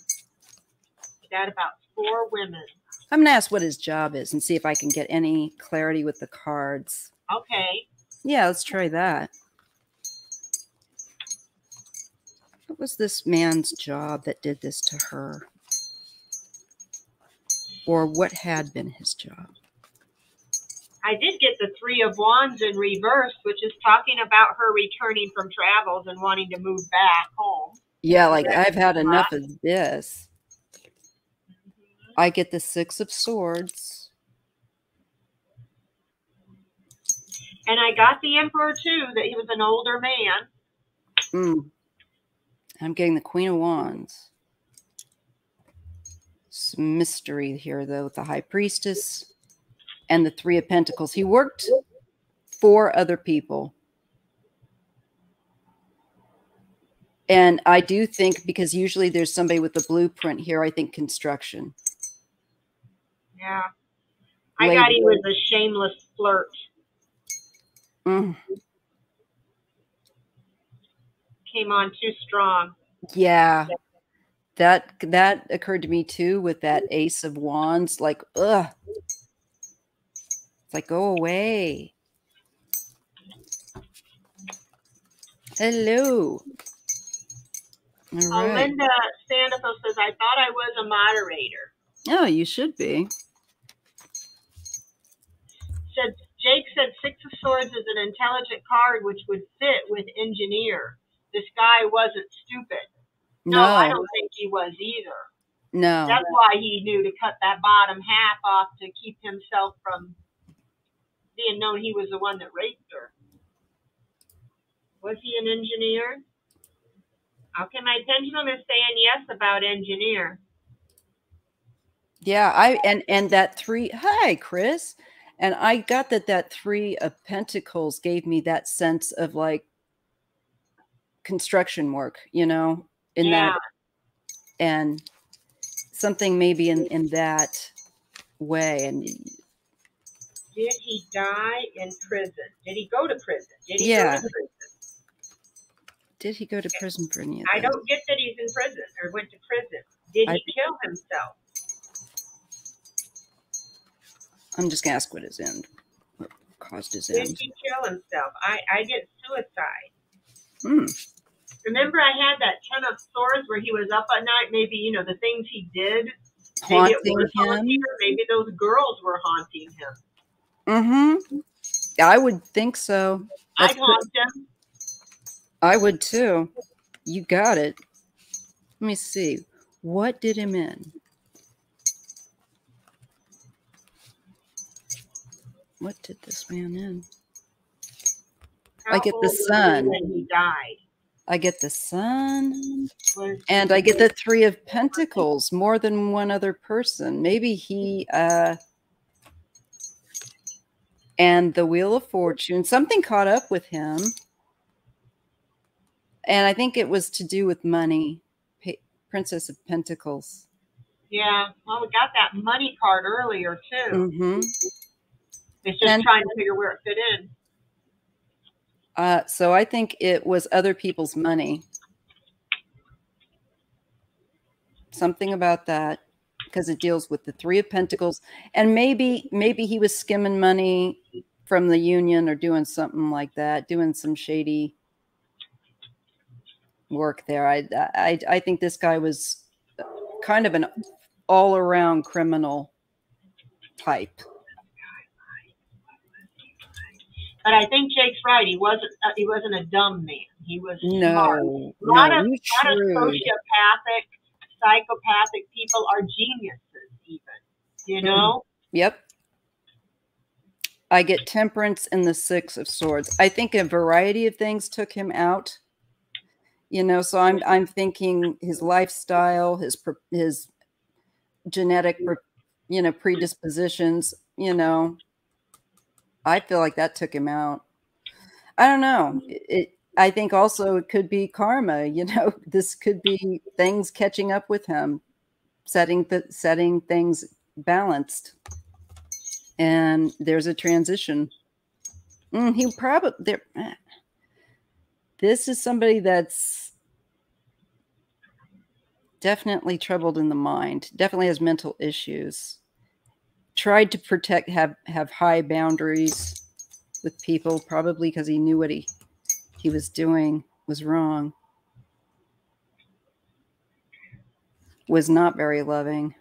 I got about four women. I'm gonna ask what his job is and see if I can get any clarity with the cards. Okay, Yeah, let's try that. What was this man's job that did this to her? Or what had been his job? I did get the Three of Wands in reverse, which is talking about her returning from travels and wanting to move back home. Yeah, like I've had enough of this. I get the Six of Swords. And I got the Emperor too, that he was an older man. Mm. I'm getting the Queen of Wands. Some mystery here, though, with the High Priestess and the Three of Pentacles. He worked for other people. And I do think because usually there's somebody with a blueprint here, I think construction. Yeah. I Labor. got he was a shameless flirt. Mm. Came on too strong. Yeah. That that occurred to me too with that ace of wands. Like, ugh. It's like, go away. Hello. All uh. Linda Sandifer says, I thought I was a moderator. Oh, you should be. Said Jake said Six of Swords is an intelligent card which would fit with engineer. This guy wasn't stupid. No, no I don't think he was either. No. That's why he knew to cut that bottom half off to keep himself from being known he was the one that raped her. Was he an engineer? Okay, my pendulum is saying yes about engineer. Yeah, I and and that three. Hi, Chris. And I got that that three of pentacles gave me that sense of like construction work, you know, in yeah. that and something maybe in in that way and did he die in prison? Did he go to prison? Did he yeah. go to prison? Did he go to prison for any of I don't get that he's in prison or went to prison. Did he I, kill himself? I'm just gonna ask what his end what caused his Did end. Did he kill himself? I, I get suicide. Hmm. Remember I had that ten of swords where he was up at night, maybe, you know, the things he did. Haunting maybe him. Maybe those girls were haunting him. Mm-hmm. I would think so. That's I'd haunt him. I would too. You got it. Let me see. What did him in? What did this man in? How I get the sun. When he died. I get the sun. And I get the three of pentacles, more than one other person. Maybe he uh and the wheel of fortune. Something caught up with him and I think it was to do with money. Princess of Pentacles. Yeah, well, we got that money card earlier too. Mm-hmm. It's just and, trying to figure where it fit in. Uh, so I think it was other people's money. Something about that because it deals with the three of pentacles and maybe maybe he was skimming money from the union or doing something like that doing some shady work there. I, I, I think this guy was kind of an all around criminal type. But I think Jake's right. He wasn't. Uh, he wasn't a dumb man. He was no, smart. A lot, no, of, lot of sociopathic, psychopathic people are geniuses. Even you hmm. know. Yep. I get temperance and the six of swords. I think a variety of things took him out you know so i'm i'm thinking his lifestyle his his genetic you know predispositions you know i feel like that took him out i don't know it, i think also it could be karma you know [LAUGHS] this could be things catching up with him setting the setting things balanced. And there's a transition. Mm, he probably there eh, this is somebody that's definitely troubled in the mind, definitely has mental issues. Tried to protect, have have high boundaries with people, probably because he knew what he he was doing was wrong. was not very loving.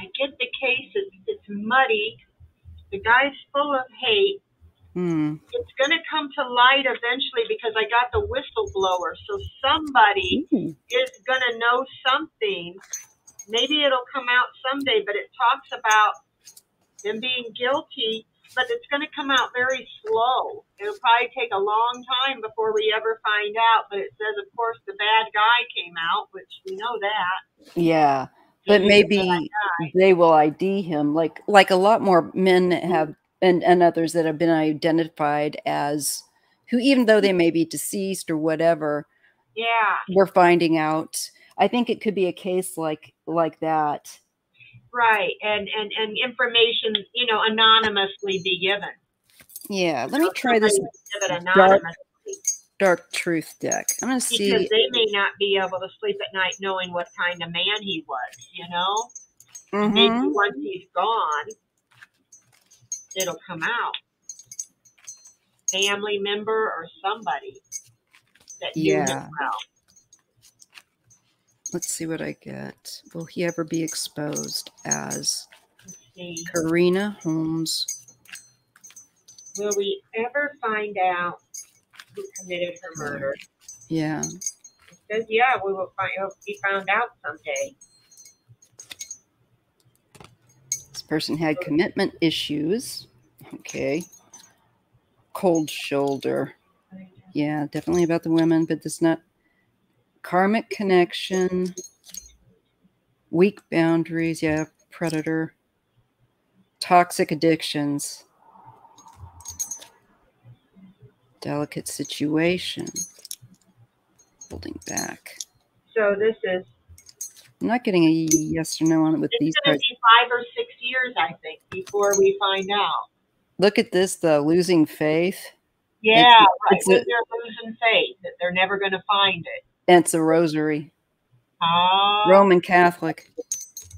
I get the case. It's, it's muddy. The guy's full of hate. Hmm. It's going to come to light eventually because I got the whistleblower. So somebody Ooh. is going to know something. Maybe it'll come out someday, but it talks about them being guilty, but it's going to come out very slow. It'll probably take a long time before we ever find out. But it says, of course, the bad guy came out, which we know that. Yeah. But the maybe bad they will ID him like like a lot more men have and, and others that have been identified as who even though they may be deceased or whatever, Yeah, we're finding out. I think it could be a case like like that. Right. And, and, and information, you know, anonymously be given. Yeah, let me try this Give it dark anonymously. dark truth deck. I'm gonna see because they may not be able to sleep at night knowing what kind of man he was, you know? Maybe Mhm. once he's gone, it'll come out. Family member or somebody that knew Yeah. him well. Let's see what I get. Will he ever be exposed as Karina Holmer? Will we ever find out who committed her murder? Yeah. It says, yeah, we will find, it'll be found out someday. This person had commitment issues. Okay. Cold shoulder. Yeah, definitely about the women, but this not karmic connection. Weak boundaries. Yeah, predator. Toxic addictions. Delicate situation. Holding back. So this is, I'm not getting a yes or no on it with these. it's going to be five or six years, I think, before we find out. Look at this the losing faith. Yeah, It's- right. it's a- they're losing faith that they're never going to find it. It's a rosary. Oh, Roman Catholic.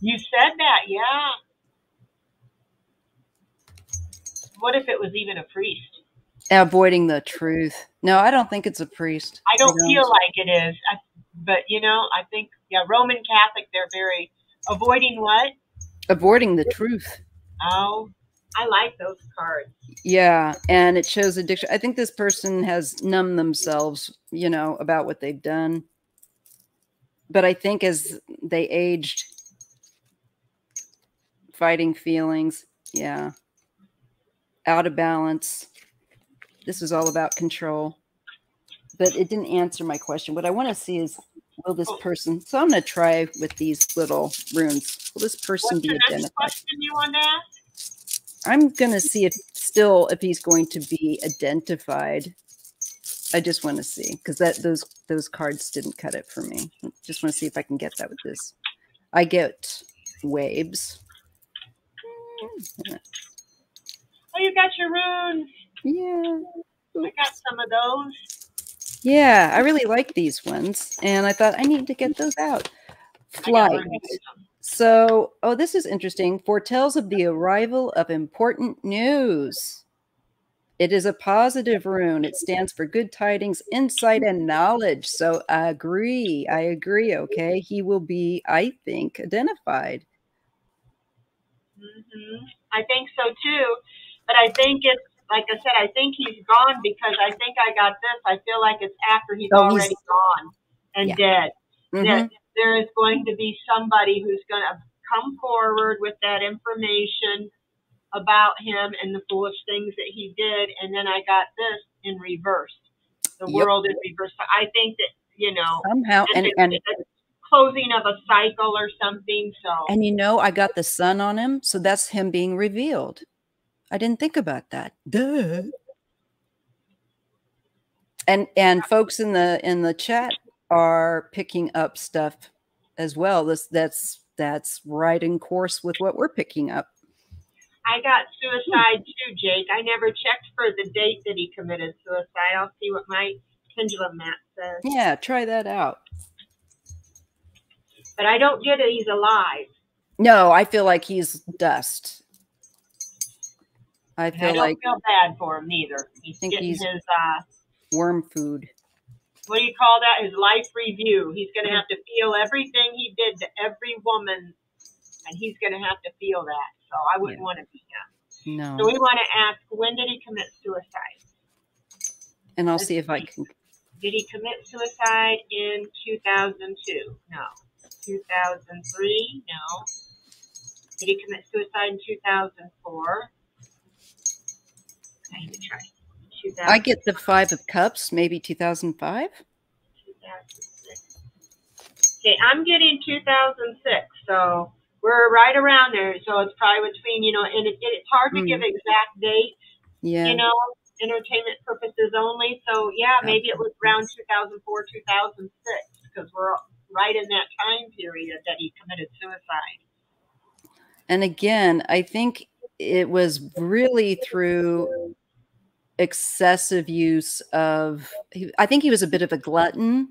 you said that, yeah. What if it was even a priest? Avoiding the truth. No, I don't think it's a priest. I don't don't. feel like it is, I, but you know, I think yeah, Roman Catholic. They're very avoiding what? Avoiding the truth. Oh, I like those cards. Yeah, and it shows addiction. I think this person has numbed themselves, you know, about what they've done. But I think as they aged, fighting feelings, yeah, out of balance. This is all about control. But it didn't answer my question. What I want to see is will this oh. person, so I'm going to try with these little runes. Will this person What's be identified? question you want to ask? I'm gonna see if still if he's going to be identified. I just want to see because that those those cards didn't cut it for me. Just want to see if I can get that with this. I get waves. Oh, you got your runes. Yeah. I got some of those. Yeah, I really like these ones. And I thought I need to get those out. I Flight. So, oh, this is interesting. Foretells of the arrival of important news. It is a positive rune. It stands for good tidings, insight, and knowledge. So, I agree. I agree. Okay. He will be, I think, identified. hmm I think so too. But I think it's like I said. I think he's gone because I think I got this. I feel like it's after he's Oh, he's- already gone and Yeah. dead. Mhm. that there is going to be somebody who's going to come forward with that information about him and the foolish things that he did. And then I got this in reverse, the Yep. world in reverse. I think that, you know, Somehow, and, and, a closing of a cycle or something. So and you know, I got the sun on him. So that's him being revealed. I didn't think about that. Duh. And and folks in the in the chat are picking up stuff as well. This that's that's right in course with what we're picking up. I got suicide too, Jake. I never checked for the date that he committed suicide. I'll see what my pendulum map says. Yeah, try that out. But I don't get it. He's alive. No, I feel like he's dust. I I feel don't like feel bad for him neither. He's think getting he's- his uh, worm food. What do you call that? His life review. He's going to have to feel everything he did to every woman, and he's going to have to feel that. So I wouldn't Yeah. want to be him. No. So we want to ask, when did he commit suicide? And I'll see if I can. Did he commit suicide in 2002? No. 2003? No. Did he commit suicide in 2004? I need to try. 2000, I get the Five of Cups, maybe 2005. 2006. Okay, I'm getting 2006, so we're right around there. So it's probably between, you know, and it, it's hard to Mm. give exact dates, Yeah. you know, entertainment purposes only. So yeah, maybe it was around 2004, 2006, because we're right in that time period that he committed suicide. And again, I think it was really through excessive use of, he- I think he was a bit of a glutton.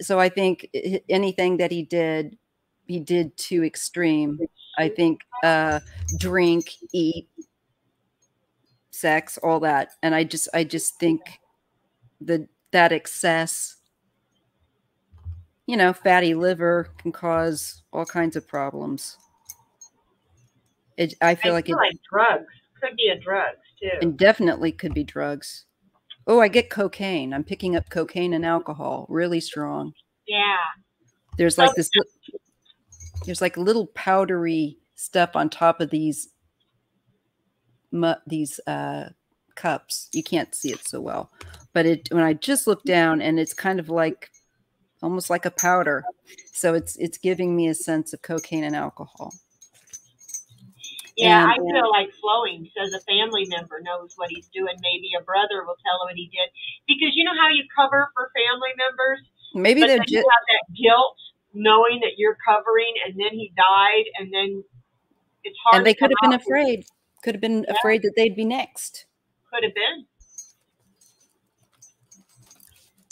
So I think anything that he did, he did too extreme. I think uh, drink, eat, sex, all that. And I just, I just think that that excess, you know, fatty liver can cause all kinds of problems. It, I feel I like feel it, like drugs could be a drugs too. and definitely could be drugs. Oh, I get cocaine. I'm picking up cocaine and alcohol really strong. yeah, There's like this, there's like little powdery stuff on top of these, these uh, cups. You can't see it so well, but it when I just look down and it's kind of like, almost like a powder. So it's it's giving me a sense of cocaine and alcohol. Yeah. And, I feel like flowing says a family member knows what he's doing. Maybe a brother will tell him what he did because you know how you cover for family members, Maybe they're then you just have that guilt knowing that you're covering, and then he died, and then it's hard. and they could have been with- afraid. Could have been Yeah. afraid that they'd be next. Could have been.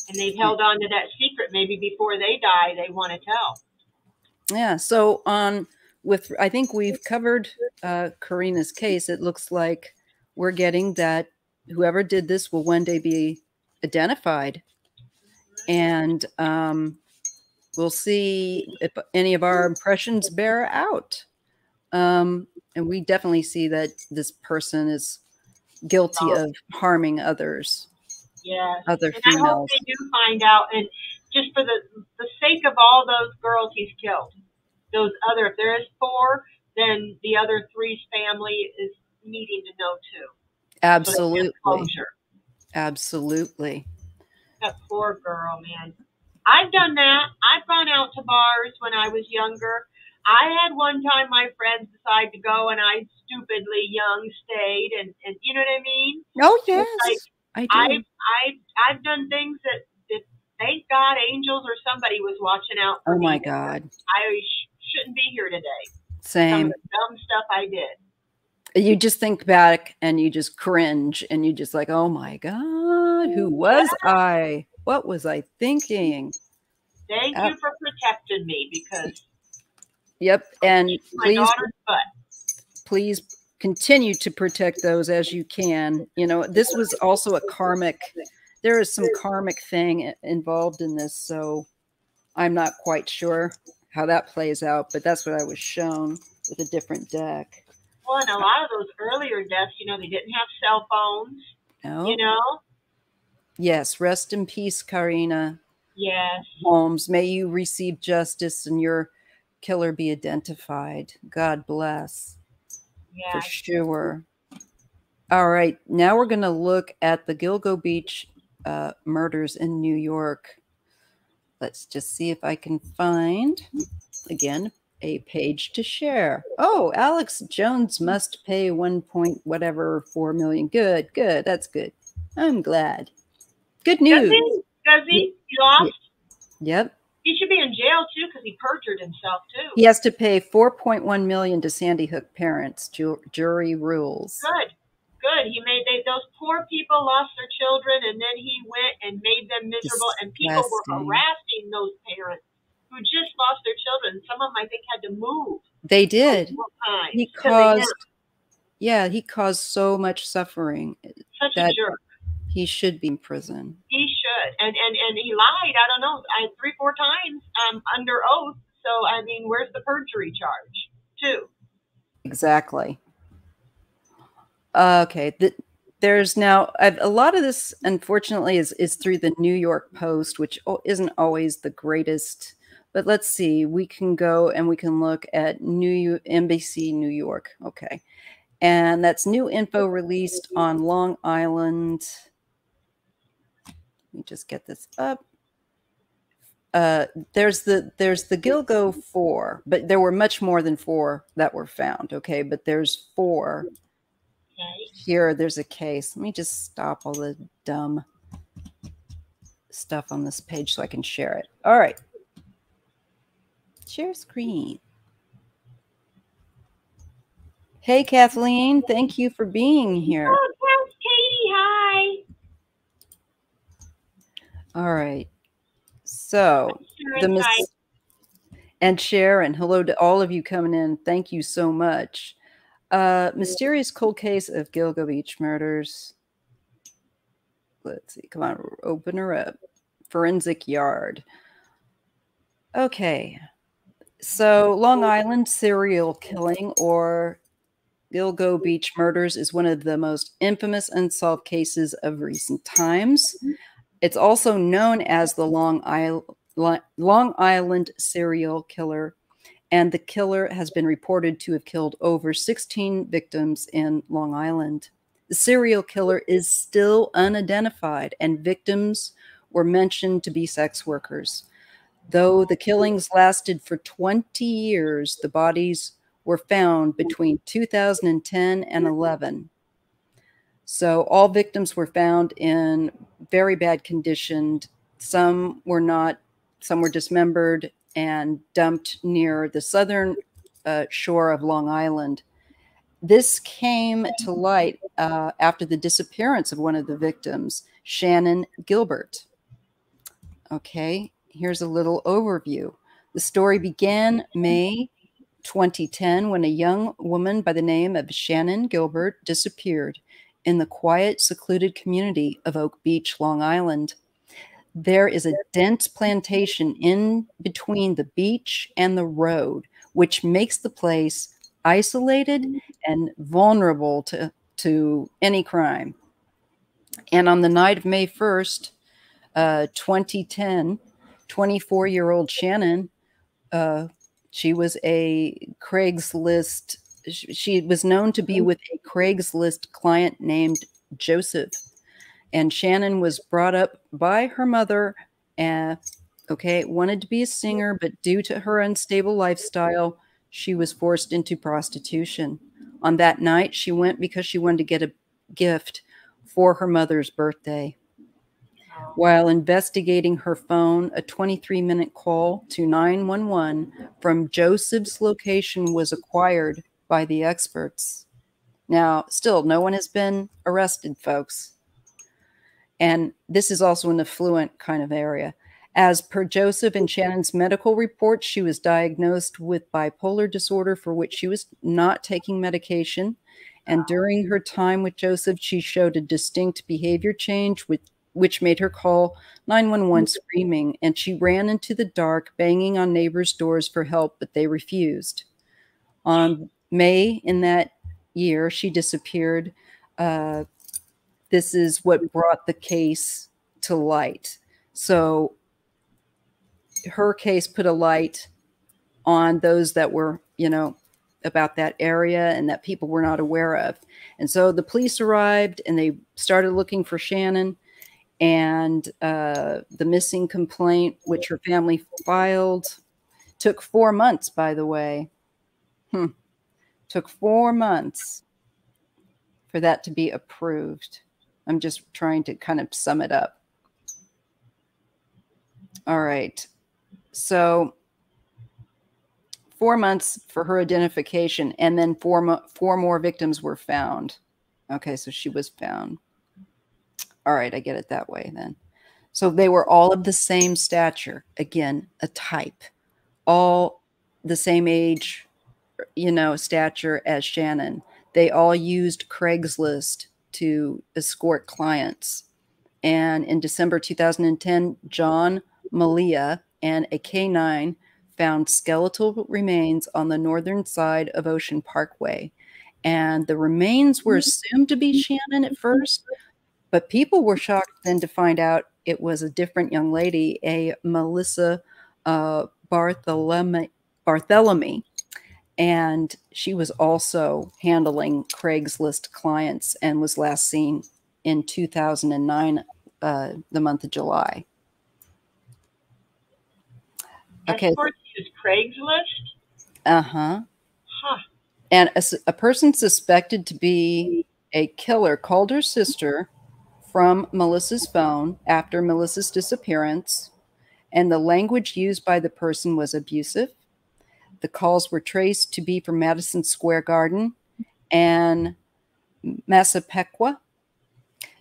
And they've hmm. held on to that secret. Maybe before they die, they want to tell. Yeah. So on with I think we've covered uh Karina's case. It looks like we're getting that whoever did this will one day be identified. And um we'll see if any of our impressions bear out. Um and we definitely see that this person is guilty of harming others, Yeah. other And I hope females. they do find out. And just for the the sake of all those girls he's killed, those other, if there is four, then the other three's family is needing to know too. So Absolutely. Closure. Absolutely. That poor girl, man. I've done that. I've gone out to bars when I was younger. I had one time my friends decide to go and I stupidly young stayed and, and you know what I mean? Oh yes. like, I do. I've I've I've done things that, that thank God angels or somebody was watching out for oh my God. I shouldn't be here today. Same. dumb stuff I did. you just think back and you just cringe and you just like, oh my God, who was I? What was I thinking? Thank Uh, you for protecting me because Yep. And my please, butt. please continue to protect those as you can. You know, this was also a karmic, there is some karmic thing involved in this. So I'm not quite sure how that plays out, but that's what I was shown with a different deck. Well, and a lot of those earlier deaths, you know, they didn't have cell phones. No. You know. Yes. Rest in peace, Karina. Yes. Holmer. May you receive justice and your killer be identified. God bless Yeah. for sure. All right, now we're going to look at the Gilgo Beach uh, murders in New York. Let's just see if I can find again a page to share. Oh, Alex Jones must pay one point whatever four million. Good, good. That's good. I'm glad. Good news. Does he? Does he? He lost. Yep. He should be in jail too because he perjured himself too. He has to pay 4.1 million to Sandy Hook parents. Ju- jury rules. Good. Good. He made they, those poor people lost their children, and then he went and made them miserable. And people were harassing those parents who just lost their children. Some of them, I think, had to move. They did. He 'cause they had caused yeah, he caused so much suffering. such that- a jerk. He should be in prison. He should. And and and he lied. I don't know, I, three four times um, under oath. So I mean, where's the perjury charge? Too. Exactly. Okay. The, there's now I've, a lot of this, unfortunately, is is through the New York Post, which isn't always the greatest. But let's see. We can go and we can look at New NBC New York. Okay, and that's new info released on Long Island. Let me just get this up. Uh, there's the there's the Gilgo four, but there were much more than four that were found. Okay, but there's four here, there's a case. Let me just stop all the dumb stuff on this page so I can share it. All right. Share screen. Hey, Kathleen. Thank you for being here. Oh, thanks, Katie. Hi. All right. So, the mis- and Sharon, hello to all of you coming in. Thank you so much. Uh, mysterious cold case of Gilgo Beach murders. Let's see. Come on, open her up. Forensic yard. Okay. So, Long Island serial killing or Gilgo Beach murders is one of the most infamous unsolved cases of recent times. It's also known as the Long Island, Long Island serial killer and the killer has been reported to have killed over 16 victims in Long Island. The serial killer is still unidentified, and victims were mentioned to be sex workers. Though the killings lasted for 20 years, the bodies were found between 2010 and 11. So all victims were found in very bad condition. Some were not, some were dismembered, and dumped near the southern uh, shore of Long Island. This came to light uh, after the disappearance of one of the victims, Shannon Gilbert. Okay, here's a little overview. The story began May 2010 when a young woman by the name of Shannon Gilbert disappeared in the quiet, secluded community of Oak Beach, Long Island there is a dense plantation in between the beach and the road, which makes the place isolated and vulnerable to, to any crime. And on the night of May 1st, uh, 2010, 24 year old Shannon, uh, she was a Craigslist, she was known to be with a Craigslist client named Joseph and Shannon was brought up by her mother and okay, wanted to be a singer, but due to her unstable lifestyle, she was forced into prostitution. On that night, she went because she wanted to get a gift for her mother's birthday. While investigating her phone, a 23 minute call to 911 from Joseph's location was acquired by the experts. Now, still, no one has been arrested, folks. And this is also an affluent kind of area. As per Joseph and Shannon's medical report, she was diagnosed with bipolar disorder for which she was not taking medication. And during her time with Joseph, she showed a distinct behavior change, with, which made her call 911 screaming. And she ran into the dark, banging on neighbors' doors for help, but they refused. On May in that year, she disappeared. Uh, this is what brought the case to light. So her case put a light on those that were, you know, about that area and that people were not aware of. And so the police arrived and they started looking for Shannon And uh, the missing complaint, which her family filed, took four months, by the way. Hmm. Took four months for that to be approved. I'm just trying to kind of sum it up. All right. So four months for her identification, and then four, four more victims were found. Okay, so she was found. All right, I get it that way then. So they were all of the same stature. Again, a type. All the same age, you know, stature as Shannon. They all used Craigslist to escort clients. And in December 2010, John Mallia and a K9 found skeletal remains on the northern side of Ocean Parkway. And the remains were assumed to be Shannon at first, but people were shocked then to find out it was a different young lady, a Melissa uh, Bartholomew. And she was also handling Craigslist clients and was last seen in 2009, uh, the month of July. Okay. Is Craigslist? Uh huh. Huh. And a, a person suspected to be a killer called her sister from Melissa's phone after Melissa's disappearance, and the language used by the person was abusive. The calls were traced to be from Madison Square Garden and Massapequa.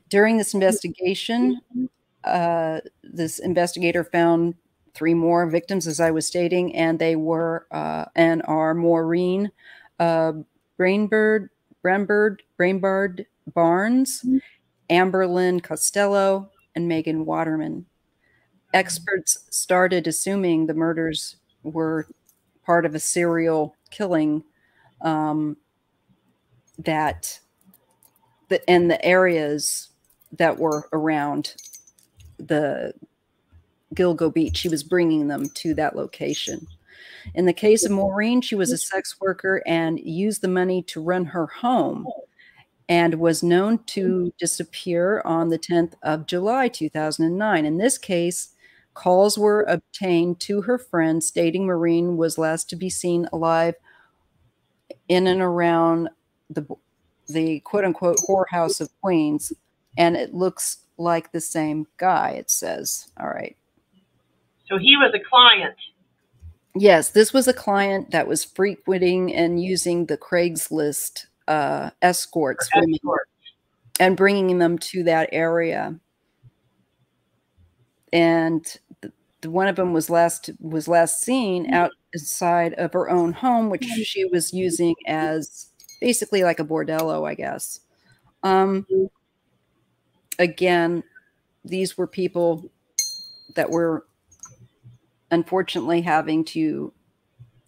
During this investigation, uh, this investigator found three more victims, as I was stating, and they were uh, and are Maureen uh, Brainbird, Brambird, Brainbard Barnes. Amberlyn Costello, and Megan Waterman. Experts started assuming the murders were part of a serial killing um, that the in the areas that were around the Gilgo Beach. She was bringing them to that location. In the case of Maureen, she was a sex worker and used the money to run her home and was known to disappear on the 10th of July 2009. In this case, calls were obtained to her friend stating Maureen was last to be seen alive in and around the the quote unquote whorehouse of Queens. And it looks like the same guy, it says. All right. So he was a client. Yes, this was a client that was frequenting and using the Craigslist uh, escorts, escorts. and bringing them to that area. And the, the, one of them was last was last seen mm-hmm. outside of her own home, which mm-hmm. she was using as basically like a bordello, I guess. Um, mm-hmm. again, these were people that were unfortunately having to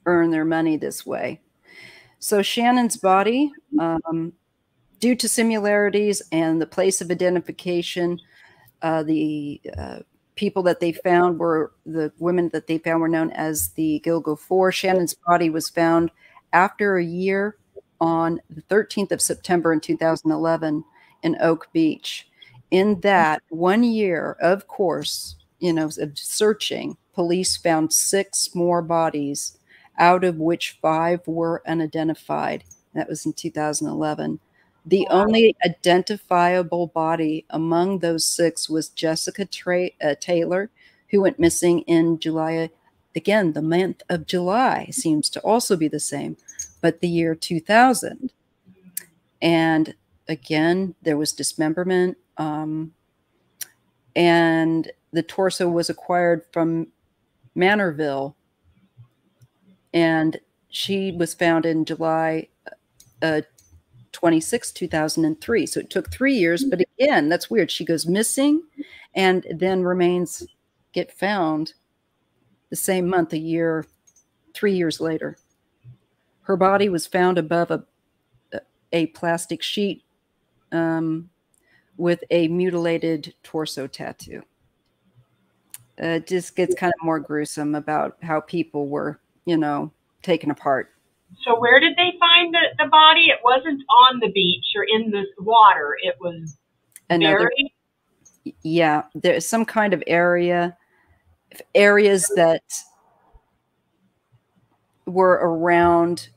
earn their money this way. So Shannon's body, um, due to similarities and the place of identification, uh, the uh, people that they found were the women that they found were known as the Gilgo Four. Shannon's body was found after a year on the 13th of September in 2011 in Oak Beach. In that one year, of course, you know, of searching, police found six more bodies, out of which five were unidentified. That was in 2011. The only identifiable body among those six was Jessica Tra- uh, Taylor, who went missing in July. Again, the month of July seems to also be the same, but the year 2000. And again, there was dismemberment. Um, and the torso was acquired from Manorville, and she was found in July uh, 26, 2003. So it took three years, but again, that's weird. She goes missing and then remains get found the same month, a year, three years later. Her body was found above a, a plastic sheet um, with a mutilated torso tattoo uh, just gets kind of more gruesome about how people were, you know, taken apart. So where did they find the, the body? It wasn't on the beach or in the water. It was Another, buried. Yeah, there's some kind of area, areas that were around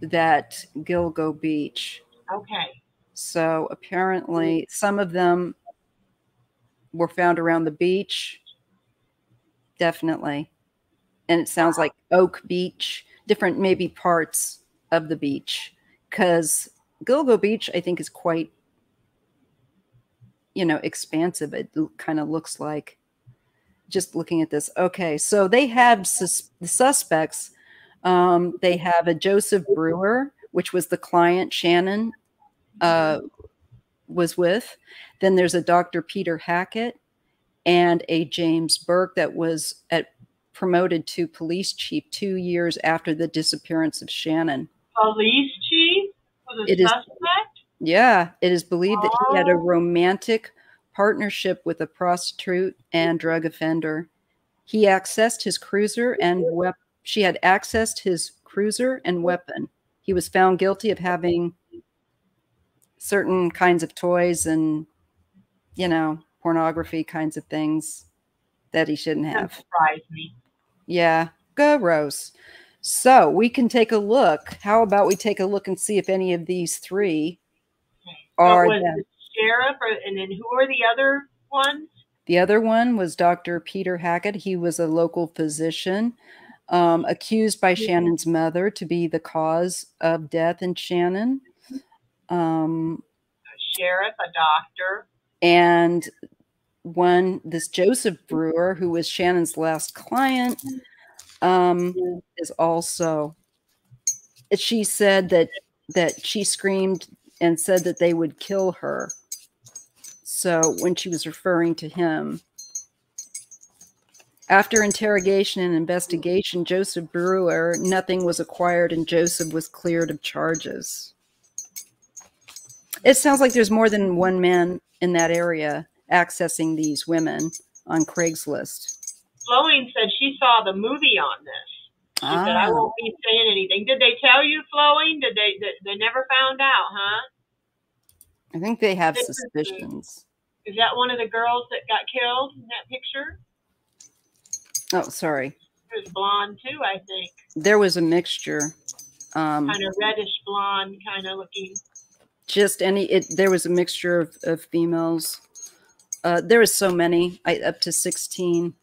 that Gilgo Beach. Okay. So apparently, some of them were found around the beach definitely. And it sounds like Oak Beach, different maybe parts of the beach, because Gilgo Beach, I think, is quite, you know, expansive. It kind of looks like just looking at this. Okay, so they have sus- the suspects. Um, they have a Joseph Brewer, which was the client Shannon uh, was with. Then there's a Dr. Peter Hackett and a James Burke that was at promoted to police chief two years after the disappearance of Shannon. Police chief was a It is- suspect. Yeah, it is believed that he had a Oh. romantic partnership with a prostitute and drug offender. He accessed his cruiser and wep- she had accessed his cruiser and weapon. He was found guilty of having certain kinds of toys and you know, pornography kinds of things that he shouldn't have. surprise me. Yeah, go Rose. So we can take a look. How about we take a look and see if any of these three are the sheriff, or, and then who are the other ones? The other one was Dr. Peter Hackett. He was a local physician um, accused by Shannon's mother to be the cause of death in Shannon. Um, A sheriff, a doctor. and one, this Joseph mm-hmm. Brewer, who was Shannon's last client, mm-hmm. um, is also. She said that that she screamed and said that they would kill her. So when she was referring to him, after interrogation and investigation, mm-hmm. Joseph Brewer, nothing was acquired and Joseph was cleared of charges. It sounds like there's more than one man in that area accessing these women on Craigslist. Flowing said she saw the movie on this. She said, "I Ah, won't be saying anything." Did they tell you, Flowing? Did they? They, they never found out, huh? I think they have This is suspicions. Is that one of the girls that got killed in that picture? Oh, sorry. It was blonde too, I think. There was a mixture. Um, Kind of reddish blonde, kind of looking. just any it there was a mixture of, of females uh there was so many I, up to 16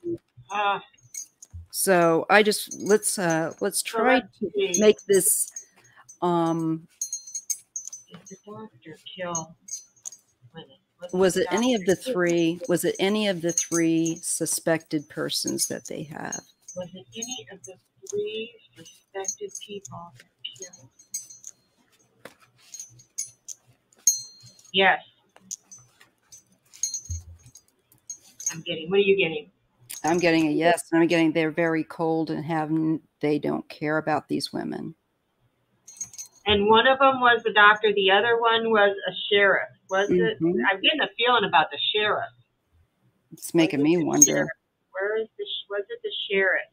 Uh, so i just let's uh let's try to make this um Did the doctor kill women? was it any of the three was it any of the three suspected persons that they have Was it any of the three suspected people that killed? Yes. I'm getting. What are you getting? i'm getting a yes and i'm getting they're very cold and have they don't care about these women And one of them was the doctor. The other one was a sheriff. Was it? Mhm. I'm getting a feeling about the sheriff. it's making me wonder sheriff? Where is the? Was it the sheriff?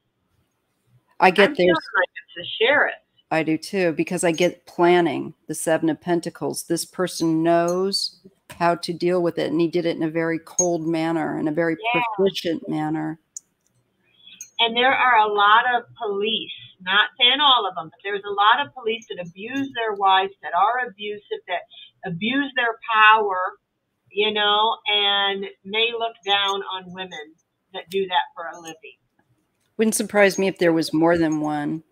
i I'm get feeling there's like it's the sheriff. I do too, because I get planning the Seven of Pentacles. This person knows how to deal with it, and he did it in a very cold manner, in a very Yeah. proficient manner. And there are a lot of police, not saying all of them, but there's a lot of police that abuse their wives, that are abusive, that abuse their power, you know, and may look down on women that do that for a living. Wouldn't surprise me if there was more than one,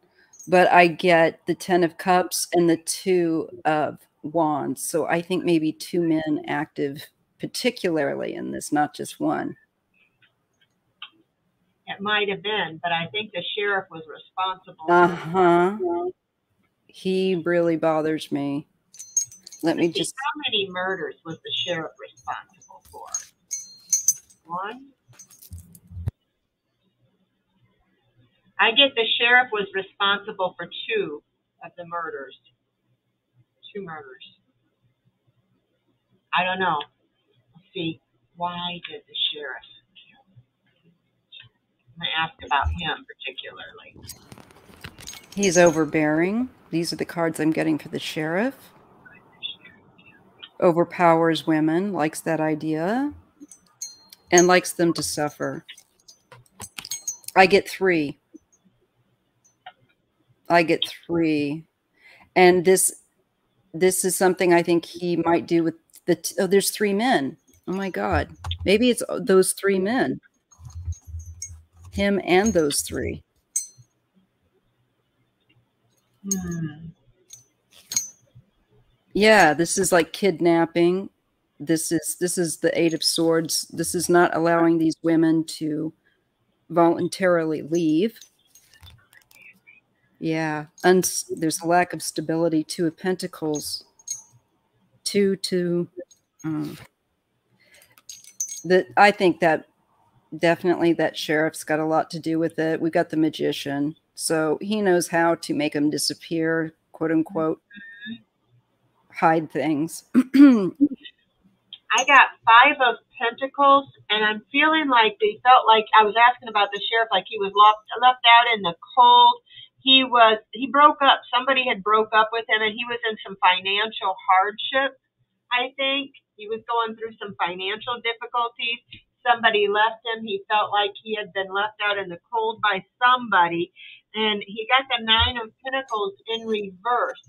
but I get the Ten of Cups and the Two of Wands. So I think maybe two men active, particularly in this, not just one. It might have been, but I think the sheriff was responsible. Uh huh. He really bothers me. Let me see, just. how many murders was the sheriff responsible for? One. I get the sheriff was responsible for two of the murders. Two murders. I don't know. Let's see. Why did the sheriff kill? To ask about him particularly. He's overbearing. These are the cards I'm getting for the sheriff. Overpowers women, likes that idea, and likes them to suffer. I get three. I get three. And this this is something I think he might do with the t- oh, there's three men. Oh my god. Maybe it's those three men. Him and those three. Hmm. Yeah, this is like kidnapping. This is this is the 8 of swords. This is not allowing these women to voluntarily leave. Yeah, and there's a lack of stability. Two of Pentacles. Two, to. mm. that I think that definitely that sheriff's got a lot to do with it. We got the magician, so he knows how to make them disappear, quote unquote, hide things. [CLEARS THROAT] I got five of pentacles, and I'm feeling like they felt like I was asking about the sheriff, like he was left left out in the cold. He was he broke up. Somebody had broke up with him, and he was in some financial hardship. I think he was going through some financial difficulties. Somebody left him. He felt like he had been left out in the cold by somebody, and he got the nine of pentacles in reverse.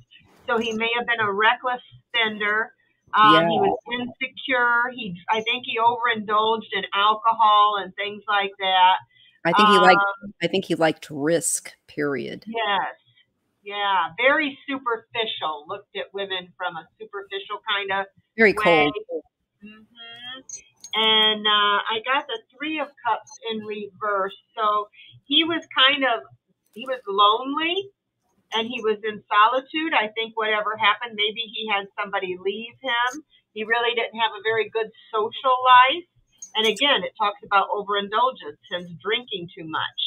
So he may have been a reckless spender um, yeah. He was insecure. He, I think, he overindulged in alcohol and things like that. I think he liked. Um, I think he liked risk. Period. Yes. Yeah. Very superficial. Looked at women from a superficial kind of very way. cold. Mm-hmm. And uh, I got the three of cups in reverse. So he was kind of he was lonely and he was in solitude. I think whatever happened, maybe he had somebody leave him. He really didn't have a very good social life. And again, it talks about overindulgence and drinking too much.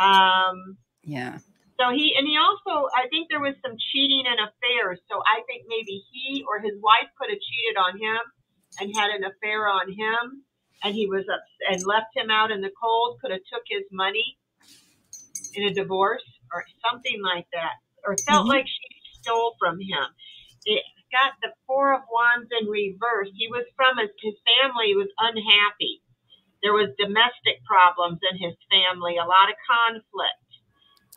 Um, yeah. So he and he also, I think there was some cheating and affairs. So I think maybe he or his wife could have cheated on him and had an affair on him, and he was up and left him out in the cold. Could have took his money in a divorce or something like that, or felt mm-hmm. like she stole from him. It got the Four of Wands in reverse. He was from his, his family was unhappy. There was domestic problems in his family, a lot of conflict.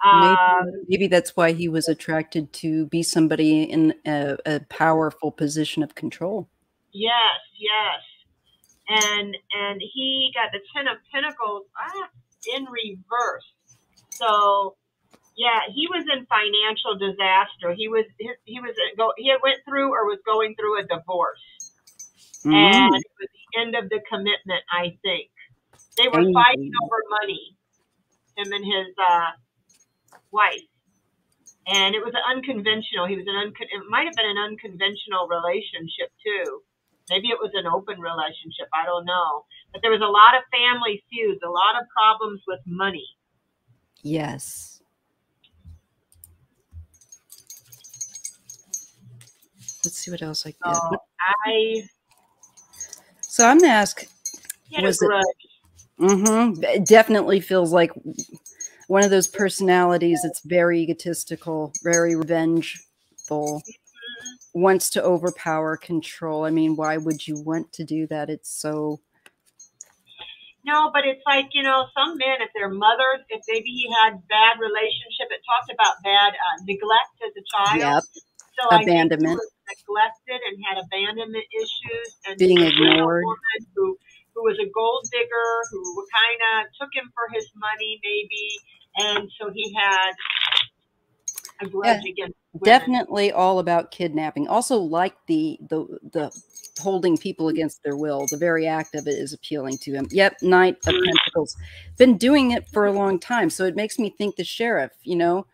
Maybe, um, maybe, that's why he was attracted to be somebody in a, a powerful position of control. Yes, yes, and and he got the Ten of Pentacles ah, in reverse. So yeah, he was in financial disaster. He was he was go he had went through or was going through a divorce, mm. and it was the end of the commitment. I think they were mm. fighting over money, him and his uh, wife, and it was an unconventional. He was an uncon. It might have been an unconventional relationship too. Maybe it was an open relationship. I don't know. But there was a lot of family feuds, a lot of problems with money. Yes. Let's see what else I get. Oh, I. So I'm gonna ask. Was it? Mm-hmm. It definitely feels like one of those personalities that's very egotistical, very revengeful, mm-hmm. wants to overpower, control. I mean, why would you want to do that? It's so. No, but it's like you know, some men, if their mother, if maybe he had bad relationship, it talked about bad uh, neglect as a child. Yep. So abandonment neglected and had abandonment issues and being ignored. who who was a gold digger who kind of took him for his money maybe, and so he had a grudge yeah, against. Women. Definitely all about kidnapping. Also, like the the the holding people against their will. The very act of it is appealing to him. Yep, Knight of Pentacles. Been doing it for a long time. So it makes me think the sheriff, you know,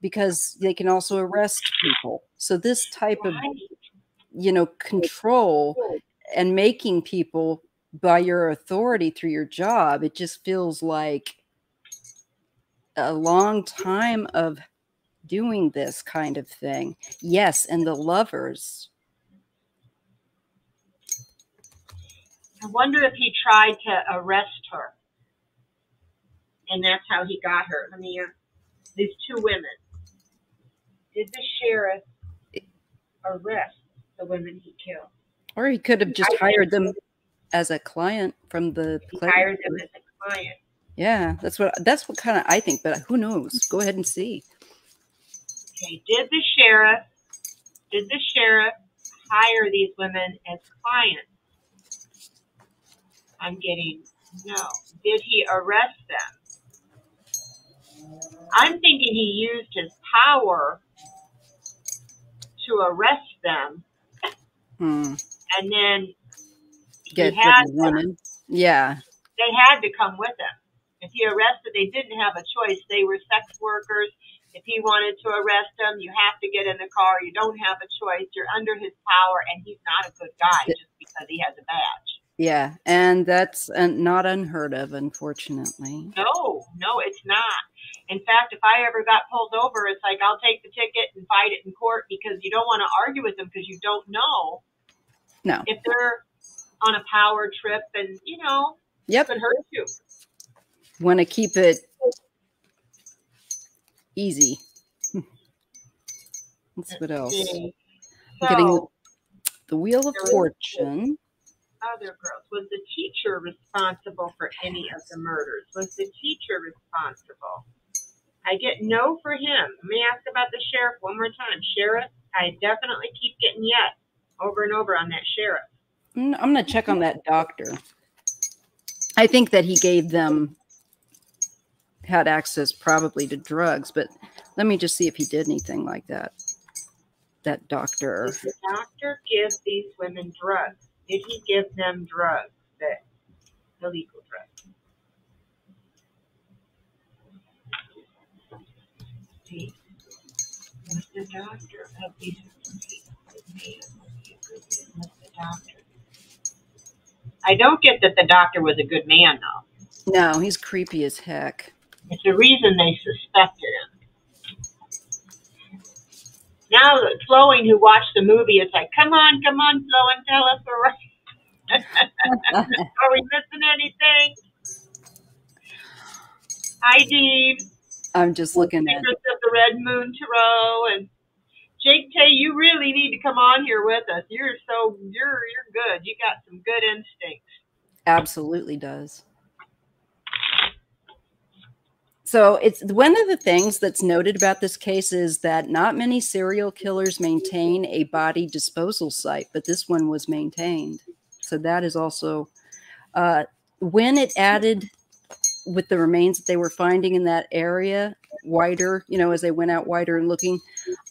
because they can also arrest people. So this type of you know control and making people by your authority through your job, it just feels like a long time of doing this kind of thing. Yes, and the lovers. I wonder if he tried to arrest her. And that's how he got her. Let me, uh, these two women. Did the sheriff arrest the women he killed. Or he could have just hired them as a client from the he hired them as a client. Yeah, that's what that's what kind of I think, but who knows? Go ahead and see. Okay, did the sheriff did the sheriff hire these women as clients? I'm getting no. Did he arrest them? I'm thinking he used his power to arrest them, hmm. and then get the woman. Yeah, they had to come with him. If he arrested, they didn't have a choice. They were sex workers. If he wanted to arrest them, you have to get in the car. You don't have a choice. You're under his power, and he's not a good guy just because he has a badge. Yeah, and that's not unheard of, unfortunately. No, no, it's not. In fact, if I ever got pulled over, it's like I'll take the ticket and fight it in court because you don't want to argue with them because you don't know No. if they're on a power trip and you know Yep. could hurt you. Want to keep it easy. [LAUGHS] That's what else. See. I'm getting the Wheel of Fortune. other girls, was the teacher responsible for any of the murders? Was the teacher responsible? I get no for him. Let me ask about the sheriff one more time. Sheriff, I definitely keep getting yes over and over on that sheriff. Mm, I'm going to check on that doctor. I think that he gave them had access probably to drugs, but let me just see if he did anything like that. That doctor. Did the doctor give these women drugs? Did he give them drugs? That illegal drugs? See, was the doctor of these people doctor? I don't get that the doctor was a good man, though. No, he's creepy as heck. It's the reason they suspected him. Now, Flowing, who watched the movie, it's like, come on, come on, Flowing, tell us the right. [LAUGHS] Are we missing anything? Hi, DeAnn. I'm just looking at Secrets of the Red Moon Tarot and Jake Tay. You really need to come on here with us. You're so you're you're good. You got some good instincts. absolutely does. So it's one of the things that's noted about this case is that not many serial killers maintain a body disposal site, but this one was maintained. So that is also uh, when it added with the remains that they were finding in that area wider, you know, as they went out wider and looking,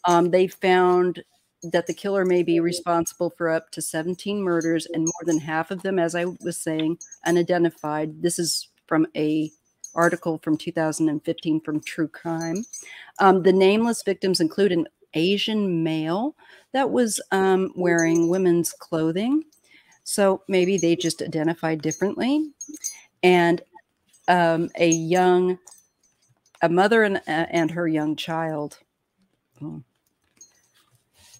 um, they found that the killer may be responsible for up to 17 murders and more than half of them, as I was saying, unidentified. This is from a article from 2015 from True Crime. Um, the nameless victims include an Asian male that was um, wearing women's clothing. So maybe they just identified differently. And um, a young, a mother and, uh, and her young child.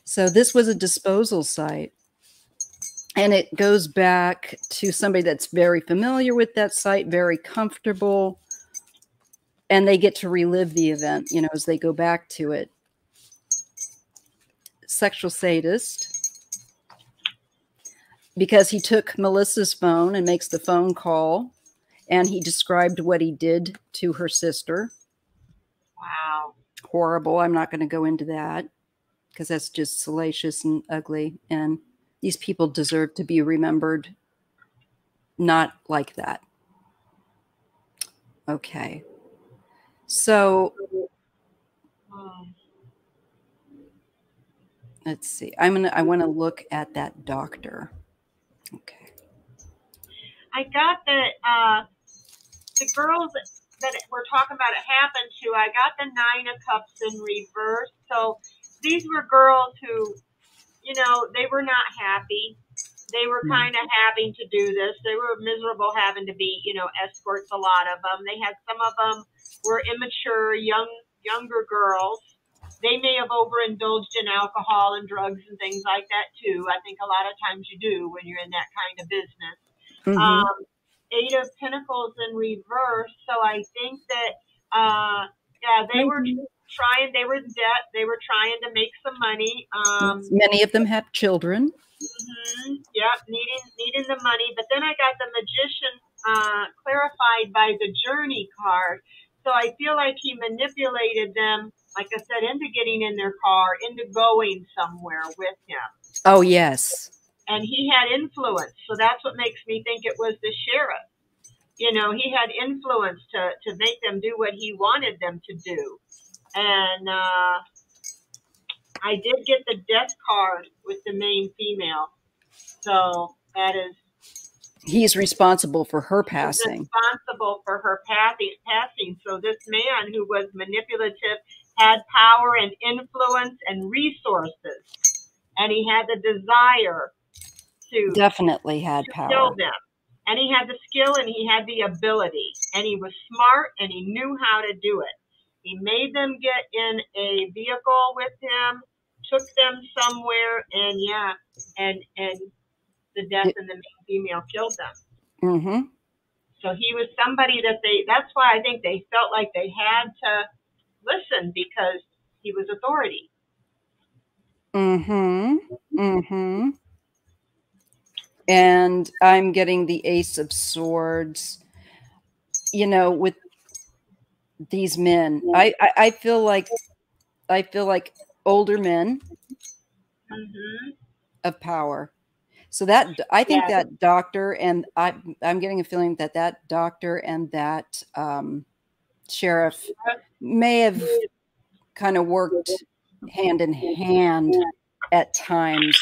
So this was a disposal site. And it goes back to somebody that's very familiar with that site, very comfortable, and they get to relive the event, you know, as they go back to it. Sexual sadist, because he took Melissa's phone and makes the phone call, and he described what he did to her sister. Wow. Horrible. I'm not going to go into that because that's just salacious and ugly. And these people deserve to be remembered not like that. Okay. So let's see. I'm gonna I want to look at that doctor. Okay. I got the uh, the girls that we're talking about it happened to. I got the nine of cups in reverse. So these were girls who, you know, they were not happy. They were Hmm. kind of having to do this. They were miserable having to be, you know, escorts. A lot of them. They had some of them were immature, young, younger girls. They may have overindulged in alcohol and drugs and things like that too. I think a lot of times you do when you're in that kind of business Mhm. um, Eight of Pentacles in reverse. So I think that, uh, yeah, they were trying. They were in debt. They were trying to make some money. Um, Many of them have children. hmm yeah, needing needing the money. But then I got the Magician uh, clarified by the Journey card. So I feel like he manipulated them, like I said, into getting in their car, into going somewhere with him Oh yes. And he had influence. So that's what makes me think it was the sheriff. You know, he had influence to, to make them do what he wanted them to do. And uh, I did get the death card with the main female. So that is He's responsible for her passing. responsible for her passing, passing. So this man who was manipulative had power and influence and resources. And he had the desire to Definitely had to power. them. And he had the skill and he had the ability. And he was smart and he knew how to do it. He made them get in a vehicle with him, took them somewhere, and yeah, and and the death and the female killed them. Mm-hmm. So he was somebody that they. That's why I think they felt like they had to listen because he was authority. Mm-hmm. Mm-hmm. And I'm getting the Ace of Swords. You know, with these men, I, I, I feel like I feel like older men Mm-hmm. of power. So that I think Yeah. that doctor and I I'm getting a feeling that that doctor and that um, sheriff may have kind of worked hand in hand at times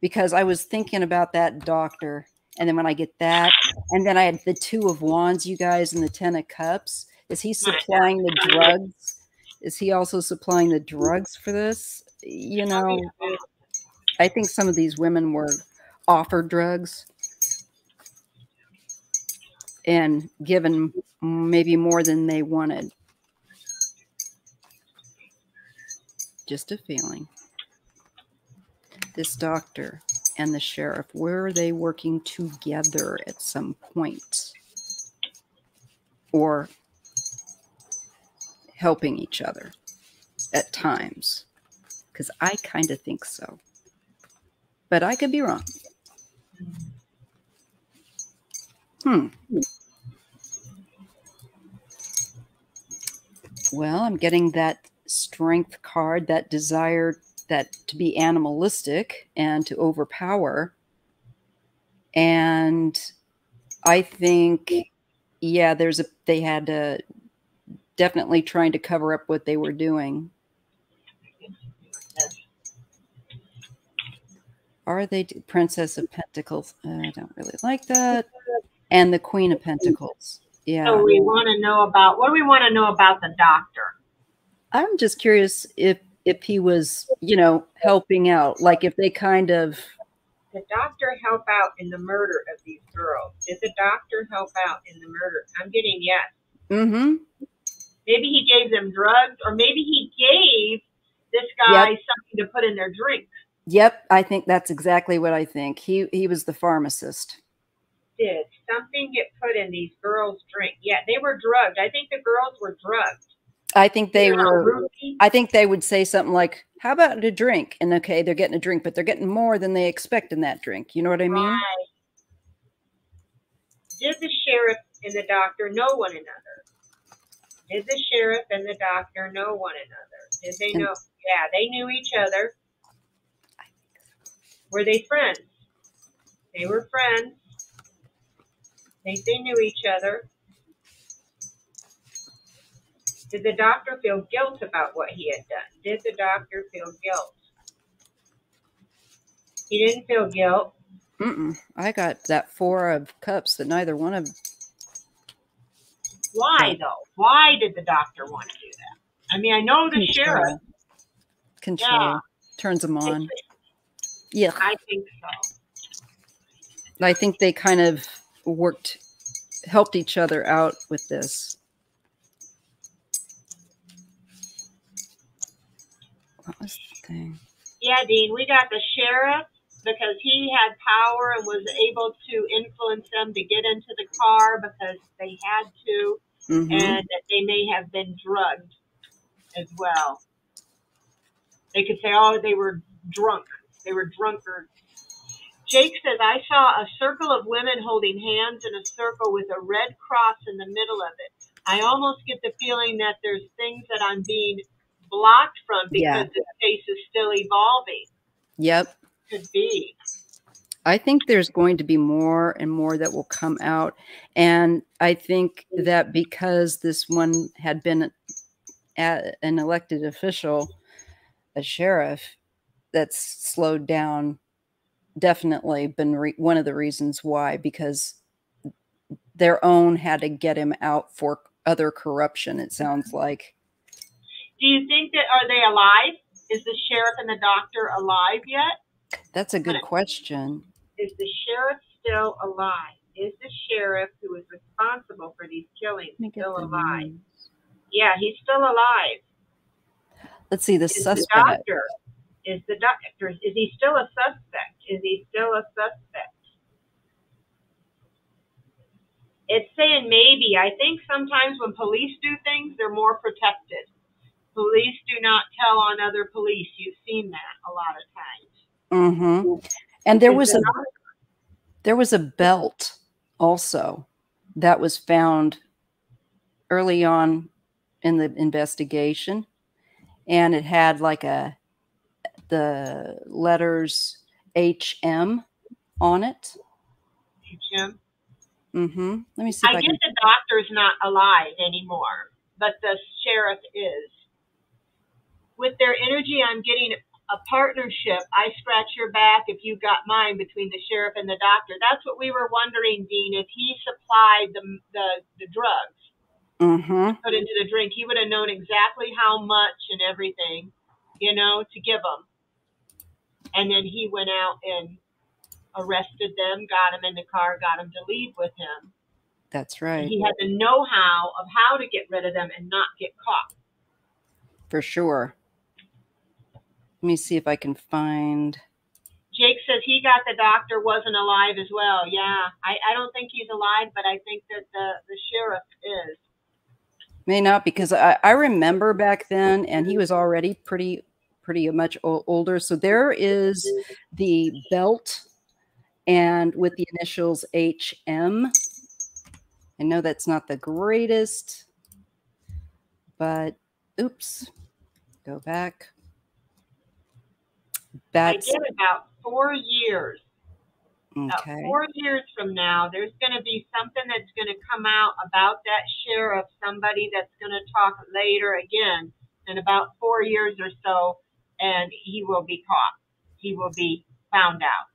because I was thinking about that doctor and then when I get that and then I had the two of wands you guys and the 10 of cups is he supplying the drugs is he also supplying the drugs for this you oh, know I think some of these women were offered drugs and given maybe more than they wanted. Just a feeling. This doctor and the sheriff, were they working together at some point? Or helping each other at times? Because I kind of think so but I could be wrong. Hmm. Well, I'm getting that strength card, that desire that to be animalistic and to overpower. And I think, yeah, there's a they had to definitely trying to cover up what they were doing. Are they Princess of Pentacles? Uh, I don't really like that. And the Queen of Pentacles. Yeah. So we want to know about what do we want to know about the doctor? I'm just curious if if he was, you know, helping out, like if they kind of Did the doctor help out in the murder of these girls? Did the doctor help out in the murder? I'm getting yes. mm-hmm. Maybe he gave them drugs, or maybe he gave this guy something to put in their drink. Yep, I think that's exactly what I think. He he was the pharmacist. Did something get put in these girls' drink? Yeah, they were drugged. I think the girls were drugged. I think they They're were. I think they would say something like, How about a drink? And okay, they're getting a drink, but they're getting more than they expect in that drink. You know what I mean? Right. Did the sheriff and the doctor know one another? Did the sheriff and the doctor know one another? Did they And- know? Yeah, they knew each other. Were they friends? They were friends. They, they knew each other. Did the doctor feel guilt about what he had done? Did the doctor feel guilt? He didn't feel guilt. Mm-mm. I got that four of cups that neither one of Why though? Why did the doctor want to do that? I mean, I know the sheriff. control Yeah. turns them on. Yeah. I think so. I think they kind of worked, helped each other out with this. What was the thing? Yeah, DeAnn, we got the sheriff because he had power and was able to influence them to get into the car because they had to, Mhm. and that they may have been drugged as well. They could say, oh, they were drunk. They were drunkards. Jake says, I saw a circle of women holding hands in a circle with a red cross in the middle of it. I almost get the feeling that there's things that I'm being blocked from because Yeah. the space is still evolving. Yep. Could be. I think there's going to be more and more that will come out. And I think that because this one had been an elected official, a sheriff, that's slowed down, definitely been re- one of the reasons why, because their own had to get him out for other corruption, it sounds like. Do you think that are they alive? Is the sheriff and the doctor alive yet? That's a good But- question. Is the sheriff still alive? Is the sheriff who is responsible for these killings still alive? names. Yeah, he's still alive. Let's see the Is the doctor? Is the doctor? Is he still a suspect? Is he still a suspect? It's saying maybe. I think sometimes when police do things, they're more protected. Police do not tell on other police. You've seen that a lot of times. Mm-hmm. And there was a there was a belt also that was found early on in the investigation, and it had like a the letters HM on it. HM. Mm-hmm. Let me see I I, get can. the doctor's not alive anymore, but the sheriff is. With their energy, I'm getting a partnership. I scratch your back if you got mine between the sheriff and the doctor. That's what we were wondering, DeAnn. If he supplied the the, the drugs Mm-hmm. put into the drink, he would have known exactly how much and everything, you know, to give them. And then he went out and arrested them, got him in the car, got him to leave with him. That's right, He had the know-how of how to get rid of them and not get caught. for sure. Let me see if I can find. Jake says he got the doctor wasn't alive as well. Yeah, I, I don't think he's alive, but I think that the, the sheriff is. May not because I, I remember back then, and he was already pretty pretty much older. So there is the belt, and with the initials HM. I know that's not the greatest, but oops, go back. I That's get about four years. About okay. four years from now, there's going to be something that's going to come out about that sheriff, somebody that's going to talk later again in about four years or so, and he will be caught. He will be found out.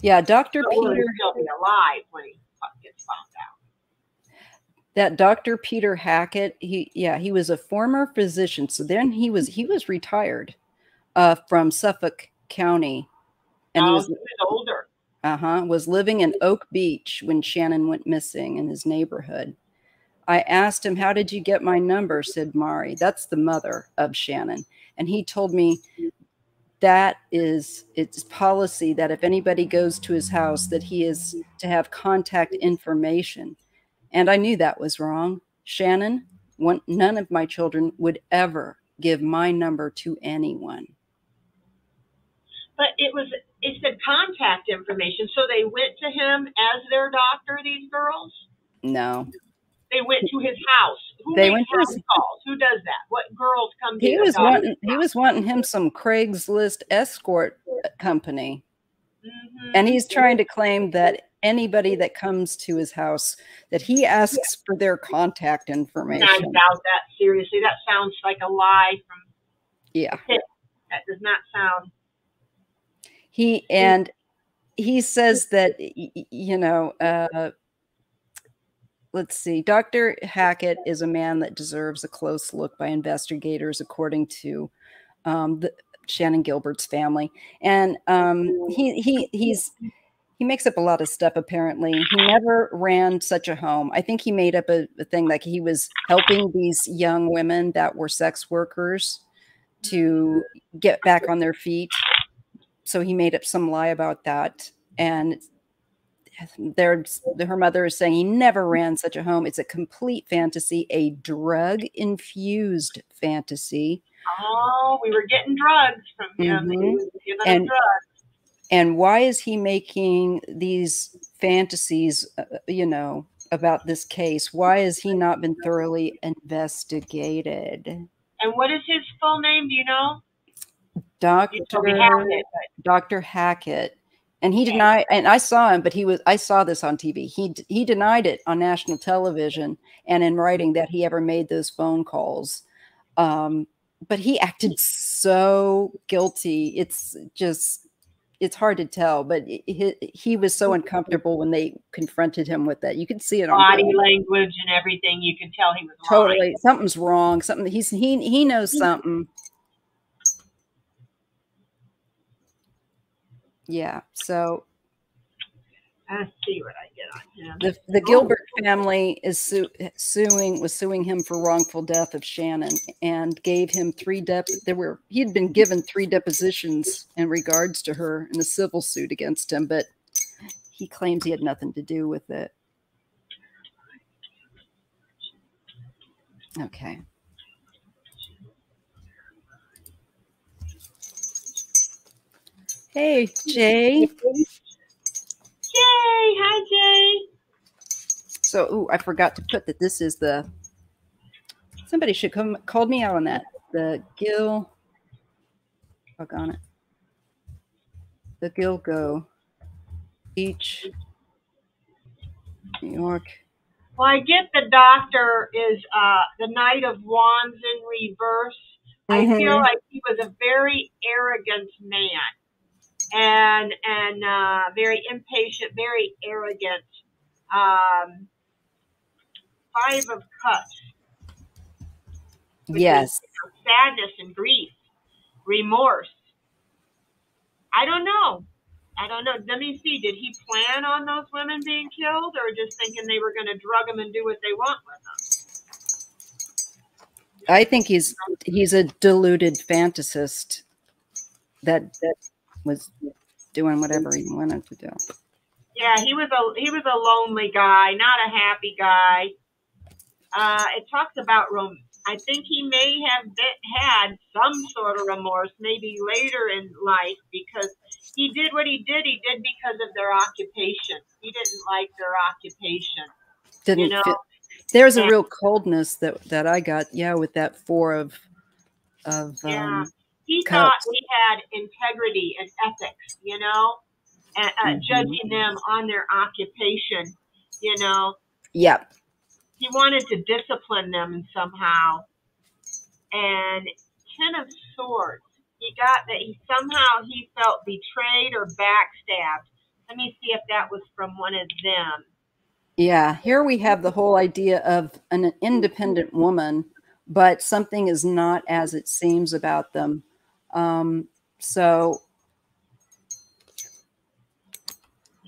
Yeah, Dr. So Peter. he'll be alive when he gets found out. that Dr. Peter Hackett, he yeah, he was a former physician. So then he was he was retired uh, from Suffolk County, and he Oh, was he was older. uh-huh was living in Oak Beach when Shannan went missing in his neighborhood. I asked him, "How did you get my number?" said Mari. That's the mother of Shannan, and he told me that is it's policy that if anybody goes to his house that he is to have contact information and i knew that was wrong shannan one, none of my children would ever give my number to anyone But it was it said contact information, so they went to him as their doctor. These girls, no they went to his house. Who They went to house calls? Who does that? What girls come to he was wanting he was wanting him some craigslist escort company Mhm. and he's trying to claim that anybody that comes to his house that he asks for their contact And I information doubt that seriously. That sounds like a lie from yeah that does not sound. He and he says that you know uh let's see dr hackett is a man that deserves a close look by investigators according to um the shannan gilbert's family. And um he he he's he makes up a lot of stuff apparently. He never ran such a home. I think he made up a, a thing like he was helping these young women that were sex workers to get back on their feet so he made up some lie about that and there's her mother is saying he never ran such a home it's a complete fantasy a drug infused fantasy Oh, we were getting drugs from him. Mhm. was And- drugs. and why is he making these fantasies uh, you know about this case why has he not been thoroughly investigated And what is his full name? Do you know? Dr You told me Hackett, um, Dr. Hackett, and he denied. And I saw him, but he was. I saw this on TV. He he denied it on national television and in writing that he ever made those phone calls. Um, but he acted so guilty. It's just it's hard to tell. But he, he was so mm-hmm. uncomfortable when they confronted him with that. You could see it on body film. language and everything, you could tell he was lying. totally something's wrong. Something he's he he knows mm-hmm. something. Yeah. So Let's see what I get on him. the the Gilbert family is su- suing was suing him for wrongful death of Shannon and gave him three dep. There were he had been given three depositions in regards to her in a civil suit against him, but he claims he had nothing to do with it. Okay. Hey, Jay. Yay! Hi, Jay. So, ooh, I forgot to put that this is the. Somebody should come called me out on that. The Gil. Fuck on it. The Gilgo. Beach. New York. Well, I get the doctor is uh, the Knight of Wands in reverse. I feel Mhm. like he was a very arrogant man, and and uh, very impatient, very arrogant. Um, five of Cups. is, Yes. you know, sadness and grief, remorse. I don't know. I don't know. Let me see. Did he plan on those women being killed, or just thinking they were going to drug them and do what they want with them? I think he's he's a deluded fantasist that that was doing whatever he wanted to do. Yeah, he was a he was a lonely guy, not a happy guy. Uh, it talks about rom. I think he may have been, had some sort of remorse, maybe later in life, because he did what he did. He did because of their occupation. He didn't like their occupation. Didn't You know, fit. There's a real coldness that that I got. Yeah, with that four of of Yeah. um, he thought we had integrity and ethics, you know, and uh, Mhm. judging them on their occupation, you know. Yep. He wanted to discipline them somehow. And Ten of Swords, he got that he somehow he felt betrayed or backstabbed. Let me see if that was from one of them. Yeah, here we have the whole idea of an independent woman, but something is not as it seems about them. Um, so,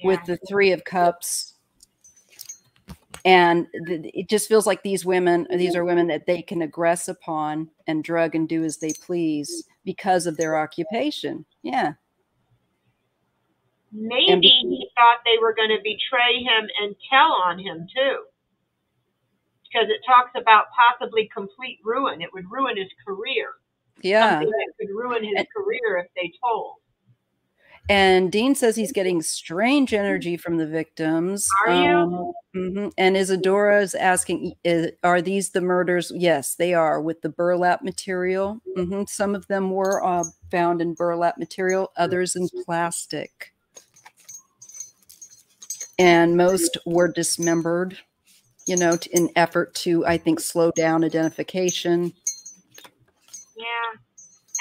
with the Three of Cups, and th- it just feels like these women, these are women that they can aggress upon and drug and do as they please because of their occupation. Yeah, Maybe he thought they were going to betray him and tell on him too. Because it talks about possibly complete ruin. It would ruin his career. Yeah. Something that could ruin his And- career if they told. And Dean says he's getting strange energy from the victims. Are you? Um, mhm. And Isadora is asking, "I- "Are these the murders?" Yes, they are. With the burlap material, hmm some of them were uh, found in burlap material, others in plastic, and most were dismembered. You know, in effort to, I think, slow down identification. Yeah.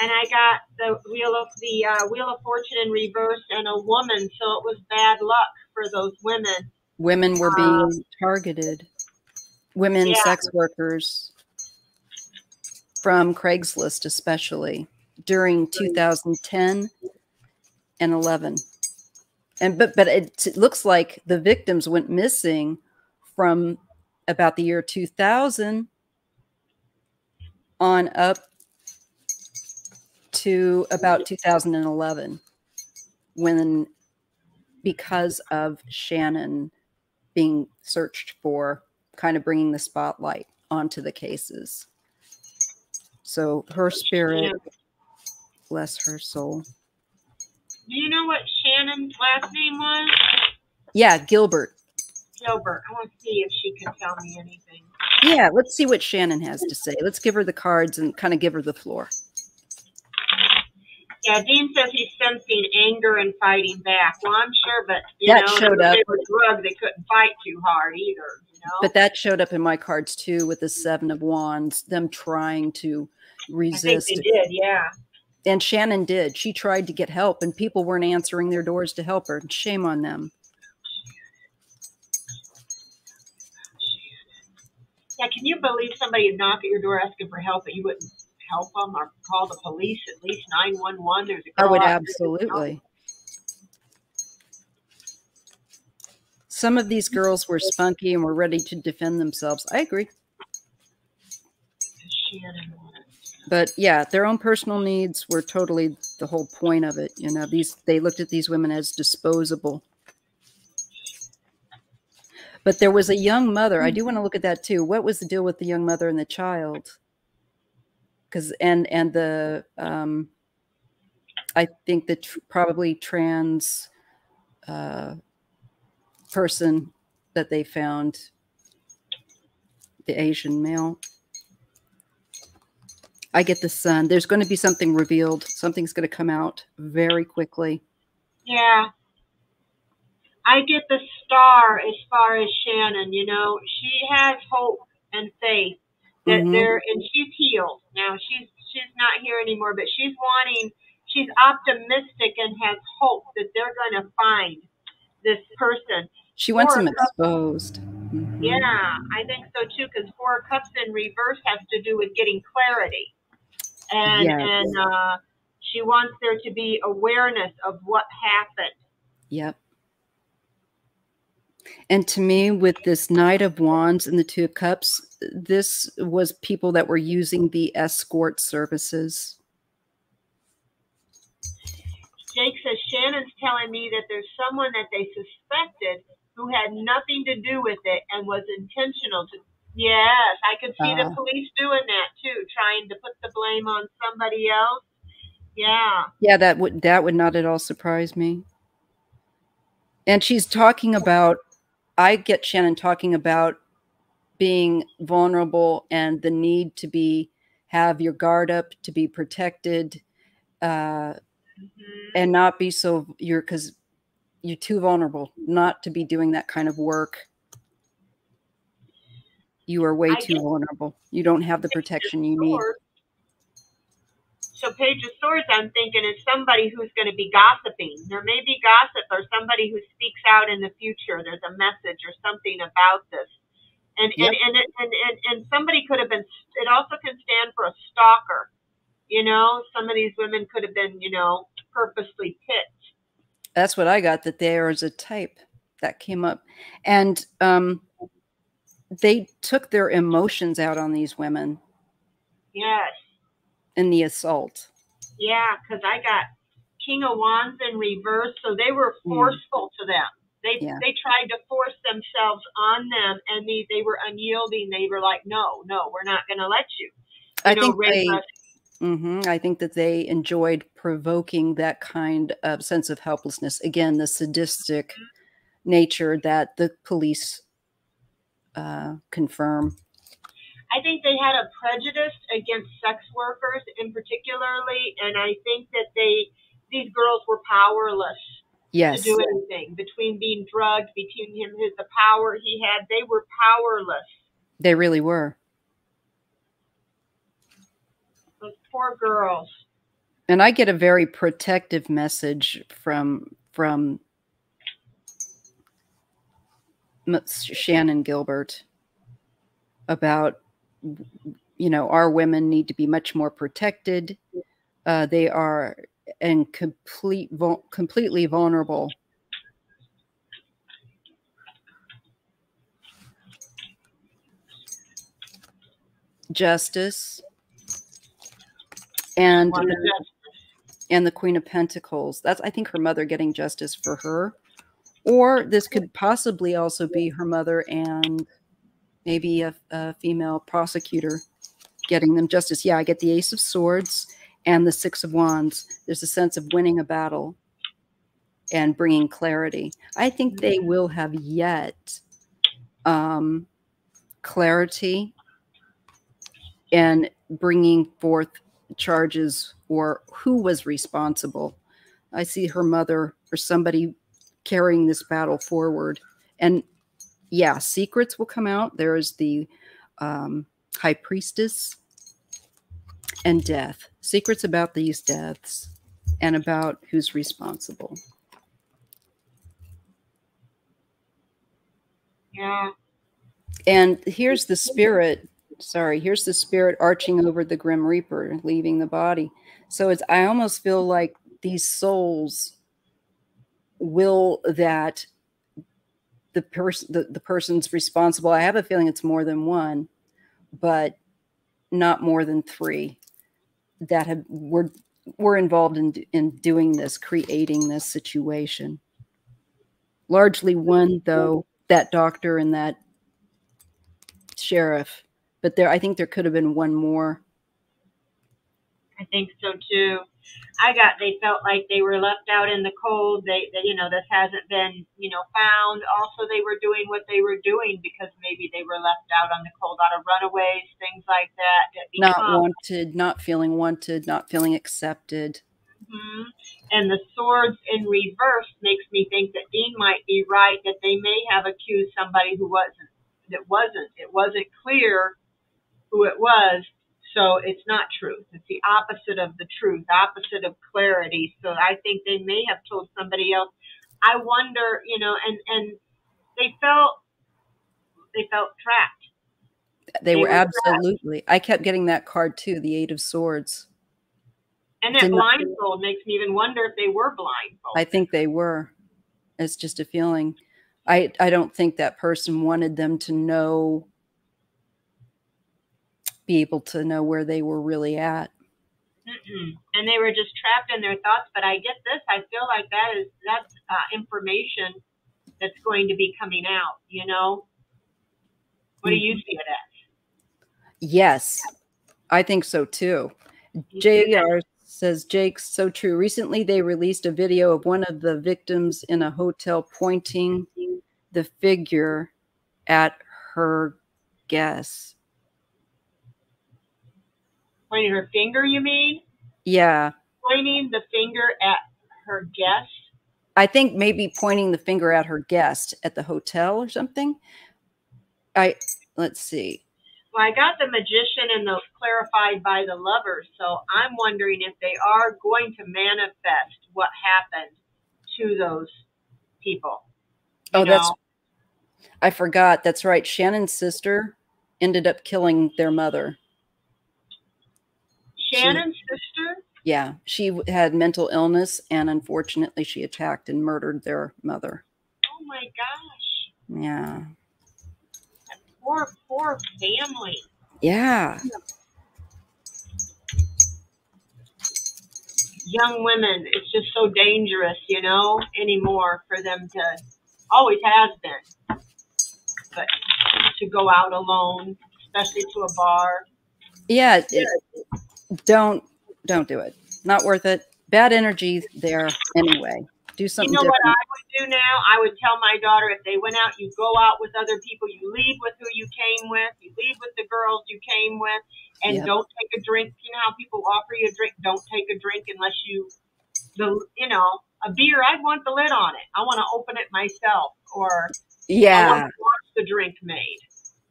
And I got the wheel of the uh, wheel of fortune in reverse and a woman, so it was bad luck for those women. Women were being targeted. Women Yeah. sex workers from Craigslist, especially during 2010 and 11. And but but it, it looks like the victims went missing from about the year 2000 on up to about 2011 when because of Shannan being searched for, kind of bringing the spotlight onto the cases. So her spirit, bless her soul. Do you know what Shannan's last name was? Yeah, Gilbert. Gilbert. I want to see if she can tell me anything. Yeah, let's see what Shannan has to say. Let's give her the cards and kind of give her the floor. Yeah, Dean says he's sensing anger and fighting back. Well, I'm sure, but you That know, showed up. they were drugged, they couldn't fight too hard either. You know, But that showed up in my cards too with the Seven of Wands, them trying to I think resist. they did. Yeah. And Shannan did. She tried to get help, and people weren't answering their doors to help her. Shame on them. Yeah. Can you believe somebody would knock at your door asking for help, but you wouldn't help them or call the police at least 911 there's a girl. I would absolutely. Some of these girls were spunky and were ready to defend themselves. I agree. But yeah their own personal needs were totally the whole point of it you know these they looked at these women as disposable. But there was a young mother i do want to look at that too. What was the deal with the young mother and the child? Because and and the um, I think the tr probably trans uh, person that they found, the Asian male. I get the sun. There's going to be something revealed. Something's going to come out very quickly. Yeah. I get the star as far as Shannan, you know, she has hope and faith that mm-hmm. there and she's healed. Now she's she's not here anymore, but she's wanting she's optimistic and has hope that they're going to find this person. She wants them exposed. Mm-hmm. Yeah, I think so too. Because four cups in reverse has to do with getting clarity, and yes. and uh, she wants there to be awareness of what happened. Yep. And to me, with this Knight of Wands and the Two of Cups, this was people that were using the escort services. Jake says Shannan's telling me that there's someone that they suspected who had nothing to do with it and was intentional to. Yes, I could see uh, the police doing that too, trying to put the blame on somebody else. Yeah. Yeah, that would that would not at all surprise me. And she's talking about I get Shannan talking about being vulnerable and the need to be have your guard up to be protected uh, mm-hmm. and not be so you're because you're too vulnerable not to be doing that kind of work. You are way I too vulnerable. You don't have the protection you need so page of swords i'm thinking is somebody who's going to be gossiping there may be gossip or somebody who speaks out in the future there's a message or something about this and yep. and, and, and and and somebody could have been it also can stand for a stalker you know, some of these women could have been, you know, purposely picked. That's what I got, that there is a type that came up. And um, they took their emotions out on these women. Yes. In the assault. Yeah, because I got King of Wands in reverse, so they were hmm. forceful mm. to them. They yeah. they tried to force themselves on them, and they they were unyielding. They were like, "No, no, we're not going to let you." you I know, think they, Mm-hmm. I think that they enjoyed provoking that kind of sense of helplessness. Again, the sadistic nature that the police uh, confirm. I think they had a prejudice against sex workers in particularly, and I think that they these girls were powerless yes. to do anything. Between being drugged, between him his the power he had, they were powerless. They really were. Those poor girls. And I get a very protective message from from Shannan Gilbert about you know our women need to be much more protected. Uh, they are and complete completely vulnerable. Justice and the, and the Queen of Pentacles. That's I think her mother getting justice for her, or this could possibly also be her mother and maybe a, a female prosecutor getting them justice. Yeah, I get the Ace of Swords and the Six of Wands. There's a sense of winning a battle and bringing clarity. I think they will have yet um, clarity and bringing forth charges or who was responsible. I see her mother or somebody carrying this battle forward. And yeah, secrets will come out. There is the um, high priestess and death. Secrets about these deaths and about who's responsible. Yeah. And here's the spirit sorry, here's the spirit arching over the Grim Reaper, leaving the body. So it's, I almost feel like these souls will that the person the, the person's responsible. I have a feeling it's more than one, but not more than three that have were were involved in in doing this, creating this situation. Largely one though, that doctor and that sheriff, but there I think there could have been one more. I think so too. I got they felt like they were left out in the cold. They, they you know this hasn't been you know found. Also, they were doing what they were doing because maybe they were left out on the cold, out of runaways, things like that. that become, not wanted, not feeling wanted, not feeling accepted. Mm-hmm. And the swords in reverse makes me think that Dean might be right that they may have accused somebody who wasn't. That wasn't. It wasn't clear who it was so it's not truth. It's the opposite of the truth, opposite of clarity. So I think they may have told somebody else. I wonder, you know, and and they felt they felt trapped. They, they were, were, absolutely. Trapped. I kept getting that card too, the Eight of Swords. And that Didn't blindfold makes me even wonder if they were blindfold. I think they were. It's just a feeling. I I don't think that person wanted them to know be able to know where they were really at. Mm-mm. And they were just trapped in their thoughts. But I get this. I feel like that is that's uh, information that's going to be coming out. You know, what do you mm-hmm. see it as? Yes, I think so too. JR says, Jake, so true. Recently, they released a video of one of the victims in a hotel pointing the figure at her guess Pointing her finger, you mean? Yeah. Pointing the finger at her guest? I think maybe pointing the finger at her guest at the hotel or something. I let's see. Well, I got the magician and the clarified by the lovers, so I'm wondering if they are going to manifest what happened to those people. Oh, know? that's I forgot. That's right. Shannan's sister ended up killing their mother. Shannan's she, sister? Yeah, she had mental illness, and unfortunately, she attacked and murdered their mother. Oh my gosh! Yeah. That poor, poor family. Yeah. Young women, it's just so dangerous, you know, anymore for them to. Always has been, but to go out alone, especially to a bar. Yeah, it, don't don't do it. Not worth it. Bad energy there anyway. Do something. You know different. what I would do now? I would tell my daughter if they went out, you go out with other people. You leave with who you came with. You leave with the girls you came with, and yep. don't take a drink. You know how people offer you a drink? Don't take a drink unless you, the you know, a beer. I want the lid on it. I want to open it myself, or yeah, watch the drink made.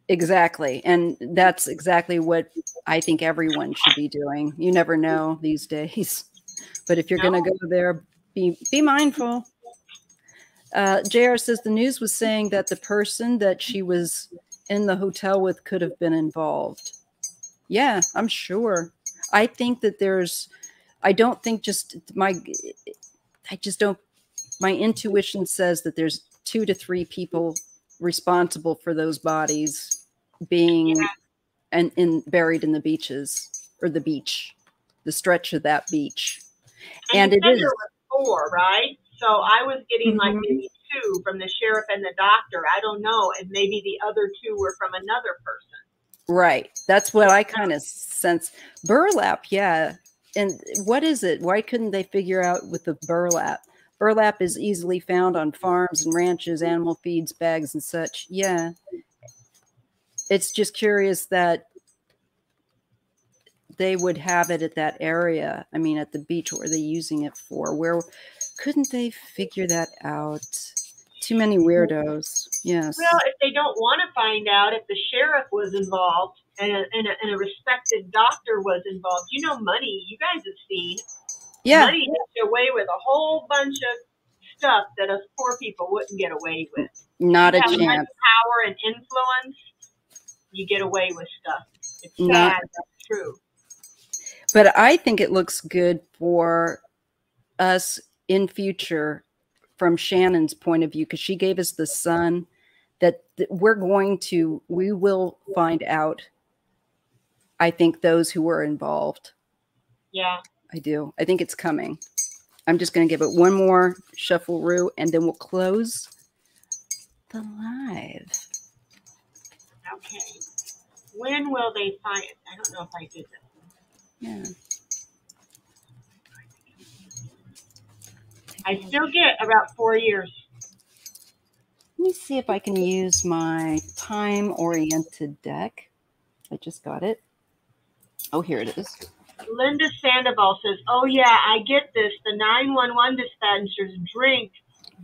Exactly. And that's exactly what I think everyone should be doing. You never know these days. [LAUGHS] But if you're no. going to go there, be be mindful. Uh, JR says the news was saying that the person that she was in the hotel with could have been involved. Yeah, I'm sure. I think that there's, I don't think just my, I just don't, my intuition says that there's two to three people responsible for those bodies being yeah. and in buried in the beaches or the beach, the stretch of that beach. And, and it is four, right? So I was getting mm-hmm. like maybe two from the sheriff and the doctor. I don't know, and maybe the other two were from another person. Right. That's what I kind of sense. Burlap, yeah. And what is it? Why couldn't they figure out with the burlap? Burlap is easily found on farms and ranches, animal feeds, bags, and such. Yeah. It's just curious that they would have it at that area. I mean, at the beach, what are they using it for? Where couldn't they figure that out? Too many weirdos. Yes. Well, if they don't want to find out if the sheriff was involved and a, and a, and a respected doctor was involved, you know, money, you guys have seen yeah. Money gets away with a whole bunch of stuff that us poor people wouldn't get away with. Not you a chance. Power and influence, you get away with stuff. It's sad, Not, that's true. But I think it looks good for us in future from Shannan's point of view because she gave us the sun that, that we're going to we will find out i think those who were involved Yeah. I do i think it's coming i'm just going to give it one more shuffle roo and then we'll close the live Okay. When will they find? I don't know if I did this. yeah I still get about four years. let me see if i can use my time oriented deck i just got it oh here it is Linda Sandoval says, "Oh yeah, I get this. The 911 dispatchers drink,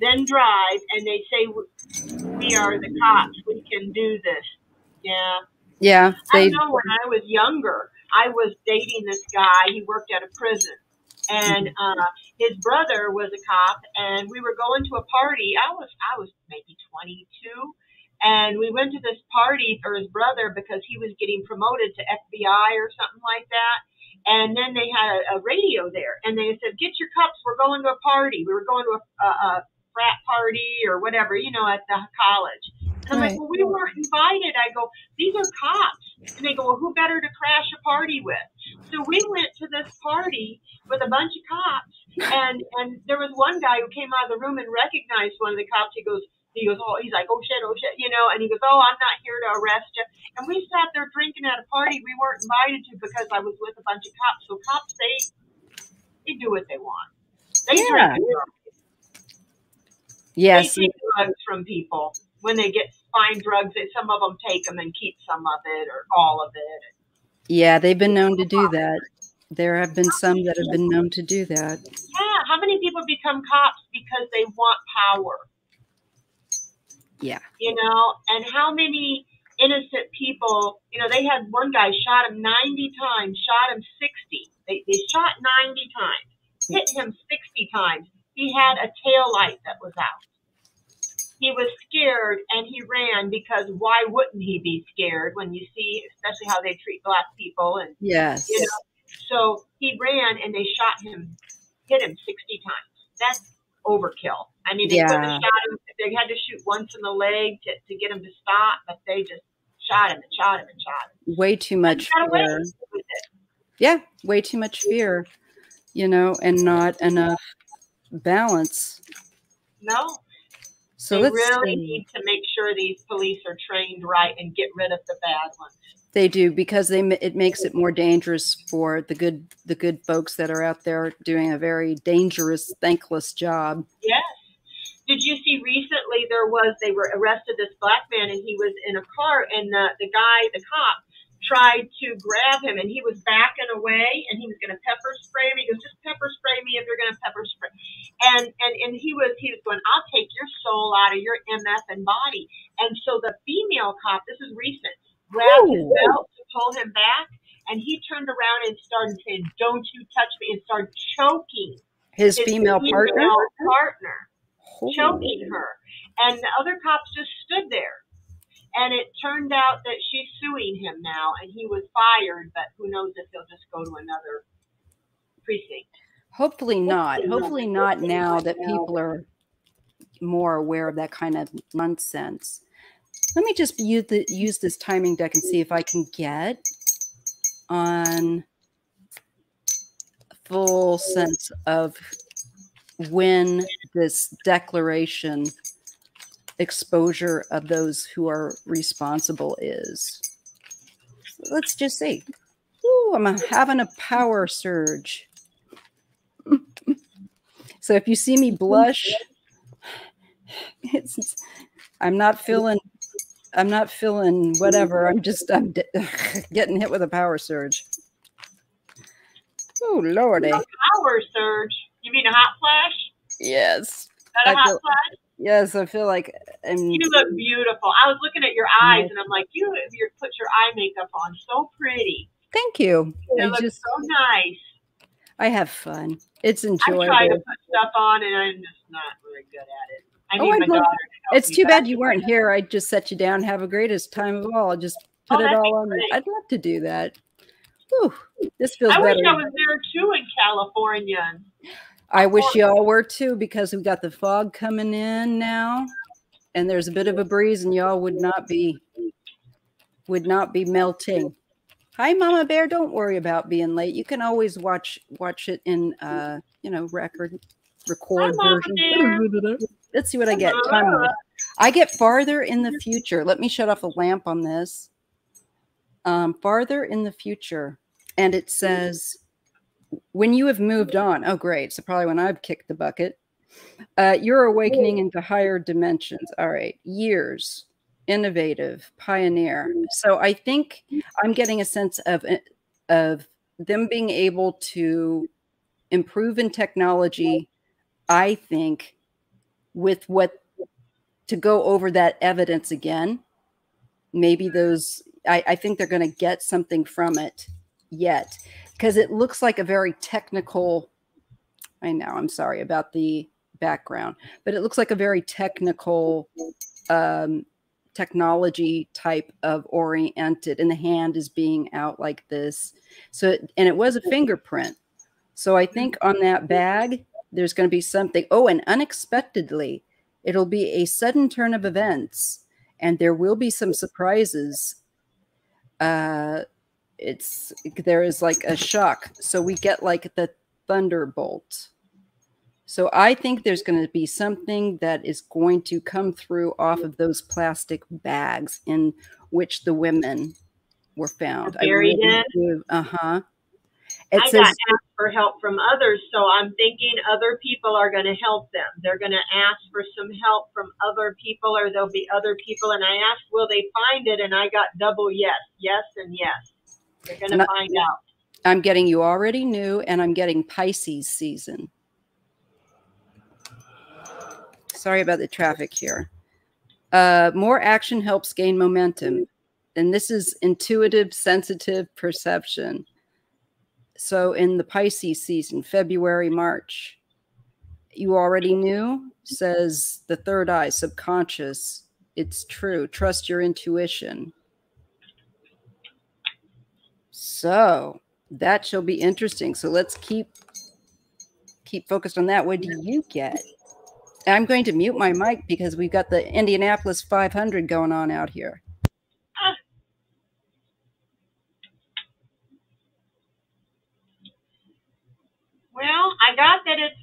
then drive, and they say we are the cops. We can do this." Yeah. yeah I they know when I was younger, I was dating this guy. He worked at a prison. And uh, his brother was a cop, and we were going to a party. I was I was maybe 22, and we went to this party for his brother because he was getting promoted to FBI or something like that. And then they had a, a radio there, and they said, "Get your cups. We're going to a party. We were going to a, a, a frat party or whatever, you know, at the college." And I'm Right. like, "Well, we weren't invited." I go, "These are cops," and they go, "Well, who better to crash a party with?" So we went to this party with a bunch of cops, and and there was one guy who came out of the room and recognized one of the cops. He goes, he goes, oh, he's like, oh shit, oh shit, you know, and he goes, oh, I'm not here to arrest you. And we sat there drinking at a party we weren't invited to because I was with a bunch of cops. So cops, they they do what they want. They Yeah. drink drive. yes They take drugs from people when they get find drugs. They, some of them take them and keep some of it or all of it. Yeah, they've been known to do that. There have been some that have been known to do that. Yeah, how many people become cops because they want power? Yeah. You know, and how many innocent people, you know, they had one guy shot him 90 times, shot him 60. They, they shot 90 times, hit him 60 times. He had a tail light that was out. He was scared and he ran because why wouldn't he be scared when you see, especially how they treat black people and Yes. you know, so he ran and they shot him, hit him 60 times. That's overkill. I mean, they couldn't have shot him. They had to shoot once in the leg to, to get him to stop, but they just shot him and shot him and shot him. Way too much fear. with it. Yeah, way too much fear, you know, and not enough balance. No, So they let's really see. need to make sure these police are trained right and get rid of the bad ones. They do because they it makes it more dangerous for the good the good folks that are out there doing a very dangerous, thankless job. Yes. Did you see recently there was they were arrested this black man and he was in a car and the the guy the cop tried to grab him and he was backing away and he was going to pepper spray him. He goes, just pepper spray me if you're going to pepper spray. And and and he was he was going, I'll take your soul out of your MF and body. And so the female cop, this is recent, grabbed his belt to pull him back. And he turned around and started saying, "Don't you touch me!" and started choking His, his female partner. partner Choking her. And the other cops just stood there. And it turned out that she's suing him now, and he was fired, but who knows if he'll just go to another precinct. Hopefully not. Hopefully not. Hopefully now that people are more aware of that kind of nonsense. Let me just use, the, use this timing deck and see if I can get on full sense of when this declaration exposure of those who are responsible is. Let's just see. Ooh, I'm having a power surge. [LAUGHS] so if you see me blush, [LAUGHS] it's I'm not feeling I'm not feeling whatever. I'm just I'm [LAUGHS] getting hit with a power surge. Oh lordy. A power surge. You mean a hot flash? Yes. Is that a hot feel- flash? Yes, I feel like I'm You look beautiful. I was looking at your eyes, and I'm like, you, you put your eye makeup on, so pretty. thank you. You look just so nice. I have fun. It's enjoyable. I try to put stuff on, and I'm just not really good at it. I Oh, need my daughter. to It's too bad you weren't here. I'd just set you down. Have a greatest time of all. Just Oh, put it all on. great. I'd love to do that. Whew, this feels I wish. I was there too in California. I wish you all were too because we got the fog coming in now. and there's a bit of a breeze, and y'all would not be would not be melting. Hi, Mama Bear. Don't worry about being late. You can always watch watch it in uh, you know, record record Hi, version. Let's see what I get. I get farther in the future. Let me shut off the lamp on this. Um, farther in the future. And it says, when you have moved on. Oh, great. So probably when I've kicked the bucket. Uh, you're awakening into higher dimensions. All right. Years, innovative, pioneer. So I think I'm getting a sense of, eh, of them being able to improve in technology, I think, with what to go over that evidence again. Maybe those, I, I think they're going to get something from it yet because it looks like a very technical. I know, I'm sorry about the background, but it looks like a very technical um, technology type of oriented, and the hand is being out like this. So, and it was a fingerprint. So I think on that bag, there's going to be something. Oh, and unexpectedly, It'll be a sudden turn of events, and there will be some surprises. Uh, it's there is like a shock, so we get like the thunderbolt. So I think there's going to be something that is going to come through off of those plastic bags in which the women were found. Buried in. Uh huh. It I says, got asked for help from others, so I'm thinking other people are going to help them. They're going to ask for some help from other people, or there'll be other people. And I asked, will they find it? And I got double yes, yes, and yes. They're going to find out. I'm getting you already knew, and I'm getting Pisces season. Sorry about the traffic here. Uh, more action helps gain momentum. And this is intuitive, sensitive perception. So in the Pisces season, February, March, you already knew, says the third eye, subconscious. It's true. Trust your intuition. So that shall be interesting. So let's keep keep focused on that. What do you get? I'm going to mute my mic because we've got the Indianapolis 500 going on out here. Well, I got that it's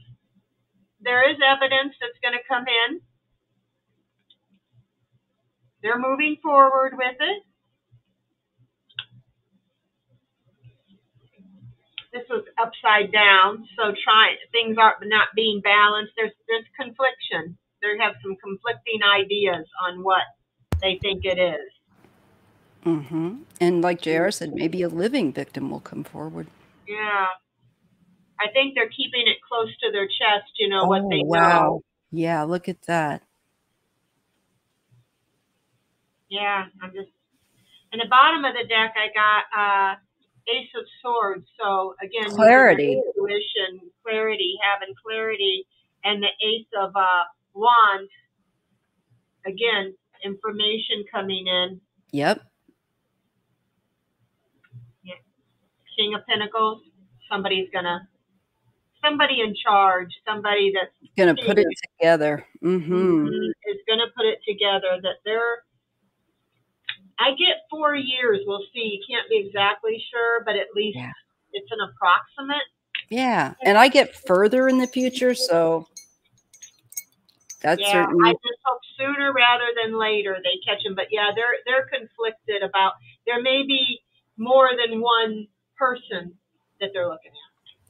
there is evidence that's going to come in. They're moving forward with it. This was upside down, so try things are not being balanced. There's there's confliction. They have some conflicting ideas on what they think it is. Mm-hmm. And like JR said, maybe a living victim will come forward. Yeah. I think they're keeping it close to their chest, you know, oh, what they wow. know. Yeah, look at that. Yeah, I'm just in the bottom of the deck I got uh Ace of Swords. So again clarity. Intuition, clarity, having clarity, and the Ace of uh Wands. Again, information coming in. Yep. Yeah. King of Pentacles. Somebody's gonna somebody in charge, somebody that's going to put it together. Mm-hmm. Is going to put it together. That they're. I get four years. We'll see. You can't be exactly sure, but at least yeah. it's an approximate. Yeah, and I get further in the future, so that's yeah, certainly. I just hope sooner rather than later they catch him. But yeah, they're they're conflicted about. There may be more than one person that they're looking at.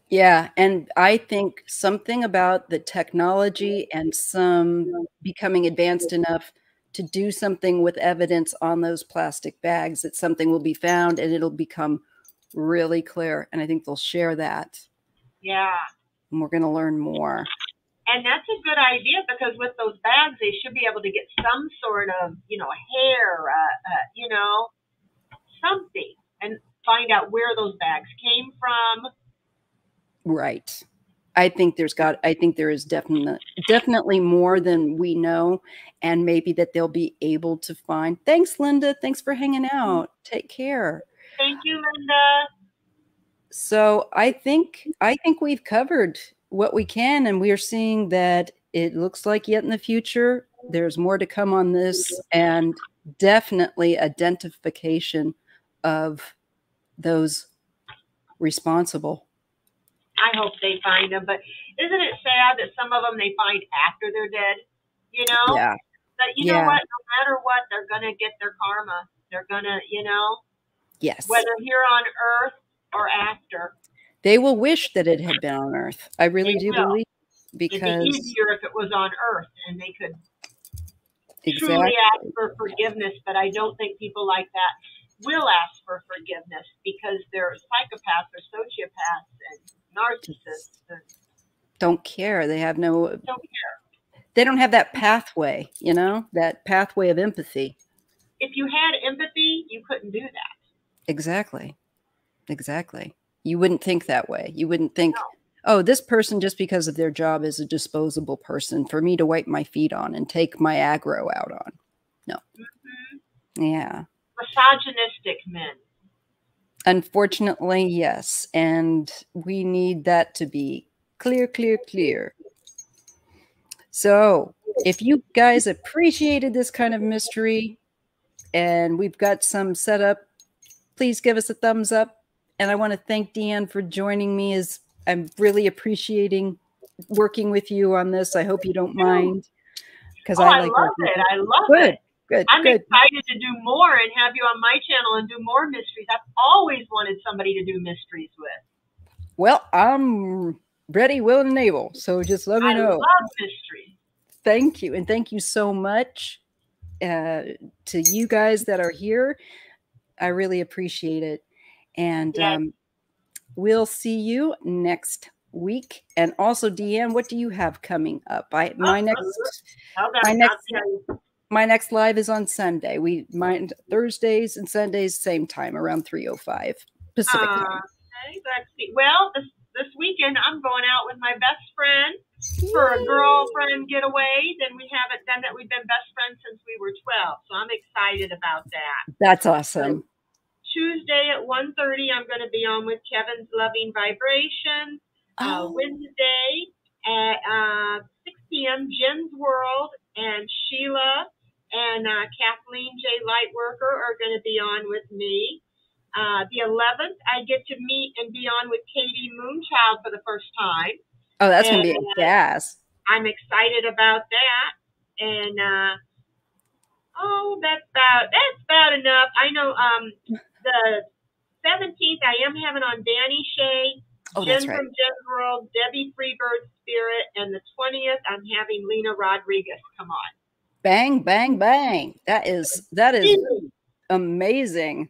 Yeah, and I think something about the technology and some becoming advanced enough to do something with evidence on those plastic bags that something will be found and it'll become really clear. And I think they'll share that. Yeah. And we're going to learn more. And that's a good idea because with those bags, they should be able to get some sort of, you know, hair, uh, uh, you know, something and find out where those bags came from Right. I think there's got I think there is definitely definitely more than we know and maybe that they'll be able to find. Thanks Linda. Thanks for hanging mm-hmm. out. Take care. Thank you Linda. So, I think I think we've covered what we can and we are seeing that it looks like yet in the future there's more to come on this, and definitely identification of those responsible. I hope they find them, but isn't it sad that some of them they find after they're dead? You know? Yeah. But you Yeah. know what? No matter what, they're gonna get their karma. They're gonna, you know, Yes. whether here on Earth or after. They will wish that it had been on Earth. I really They do will. believe It'd be because easier if it was on Earth and they could exactly. truly ask for forgiveness. But I don't think people like that will ask for forgiveness because they're psychopaths or sociopaths and narcissists and don't care. They have no don't care. They don't have that pathway, you know, that pathway of empathy. If you had empathy, you couldn't do that. Exactly. Exactly. You wouldn't think that way. You wouldn't think, No. oh, this person just because of their job is a disposable person for me to wipe my feet on and take my aggro out on. hmm Yeah. Misogynistic men. Unfortunately, yes. And we need that to be clear, clear, clear. So, if you guys appreciated this kind of mystery and we've got some set up, please give us a thumbs up. And I want to thank DeAnn for joining me as I'm really appreciating working with you on this. I hope you don't mind because Oh, I I, like love working it. I love. Good, it. good, I'm good. excited to do more and have you on my channel and do more mysteries. I've always wanted somebody to do mysteries with. Well, I'm ready, willing, and able. So just let me I know. love mysteries. thank you and thank you so much uh, to you guys that are here i really appreciate it and Yes. um, we'll see you next week and also deann what do you have coming up i my Oh, next My next- my next live is on sunday we mine thursdays and sundays same time around 305 pacific Uh, time okay. Well, this weekend I'm going out with my best friend for a girlfriend getaway. Then we haven't done that. We've been best friends since we were 12, so I'm excited about that. that's awesome Tuesday at 1.30, I'm going to be on with Kevin's Loving Vibration. Uh, oh, Wednesday at uh, 6 p.m., Jen's World and Sheila and uh, Kathleen J. Lightworker are going to be on with me. Uh, the 11th, I get to meet and be on with Katie Moonchild for the first time. oh that's gonna be a and- gas I'm excited about that. And uh, oh, that's about that's about enough. I know um, the 17th, I am having on Danny Shea, oh Jen right from Jen's World, Debbie Freebird Spirit, and the 20th, I'm having Lena Rodriguez come on. bang bang bang that is that is amazing.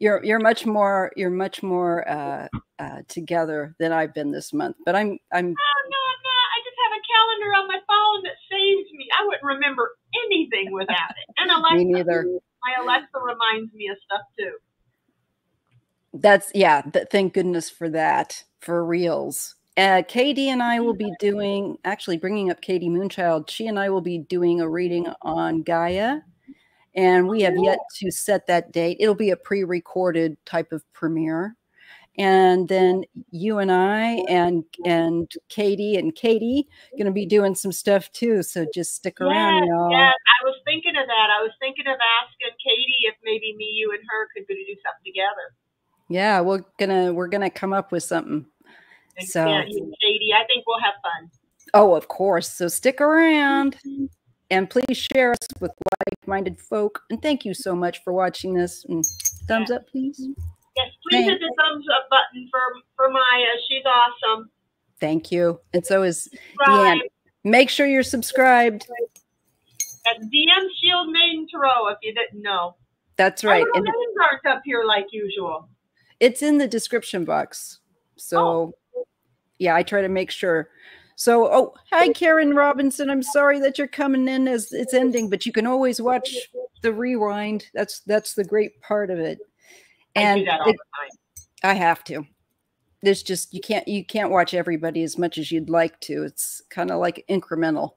You're you're much more you're much more uh, uh, together than I've been this month. But I'm I'm Oh, no, I'm not. I just have a calendar on my phone that saves me. I wouldn't remember anything without it. And [LAUGHS] Alexa, me neither. my Alexa reminds me of stuff too. That's yeah. Th- thank goodness for that for reals. Uh, Katie and I will be doing actually bringing up Katie Moonchild. She and I will be doing a reading on Gaia, and we have yet to set that date. It'll be a pre-recorded type of premiere, and then you and I and and Katie and Katie going to be doing some stuff too. So just stick around, yes, y'all. yes, I was thinking of that. I was thinking of asking Katie if maybe me, you, and her could do something together. Yeah, we're gonna we're gonna come up with something. So- yeah, Katie, I think we'll have fun. Oh, of course. So stick around mm-hmm. And please share us with like-minded folk. And thank you so much for watching this. And thumbs up, please. Yes, please hit the thumbs up button for for Maya. She's awesome. Thank you. And so is Subscribe DeAnn. Make sure you're subscribed. at DeAnn Shield Maiden Tarot if you didn't know. That's right. Our names aren't up here like usual. it's in the description box. So oh. yeah, I try to make sure. So, oh, hi, Karen Robinson. I'm sorry that you're coming in as it's ending, but you can always watch the rewind. That's that's the great part of it. I And do that all it- the time. I have to. There's just you can't you can't watch everybody as much as you'd like to. It's kind of like incremental.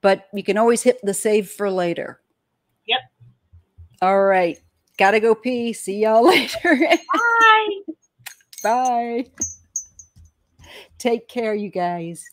But you can always hit the save for later. Yep. All right. Gotta go pee. See y'all [LAUGHS] later. Bye. Bye. Take care, you guys.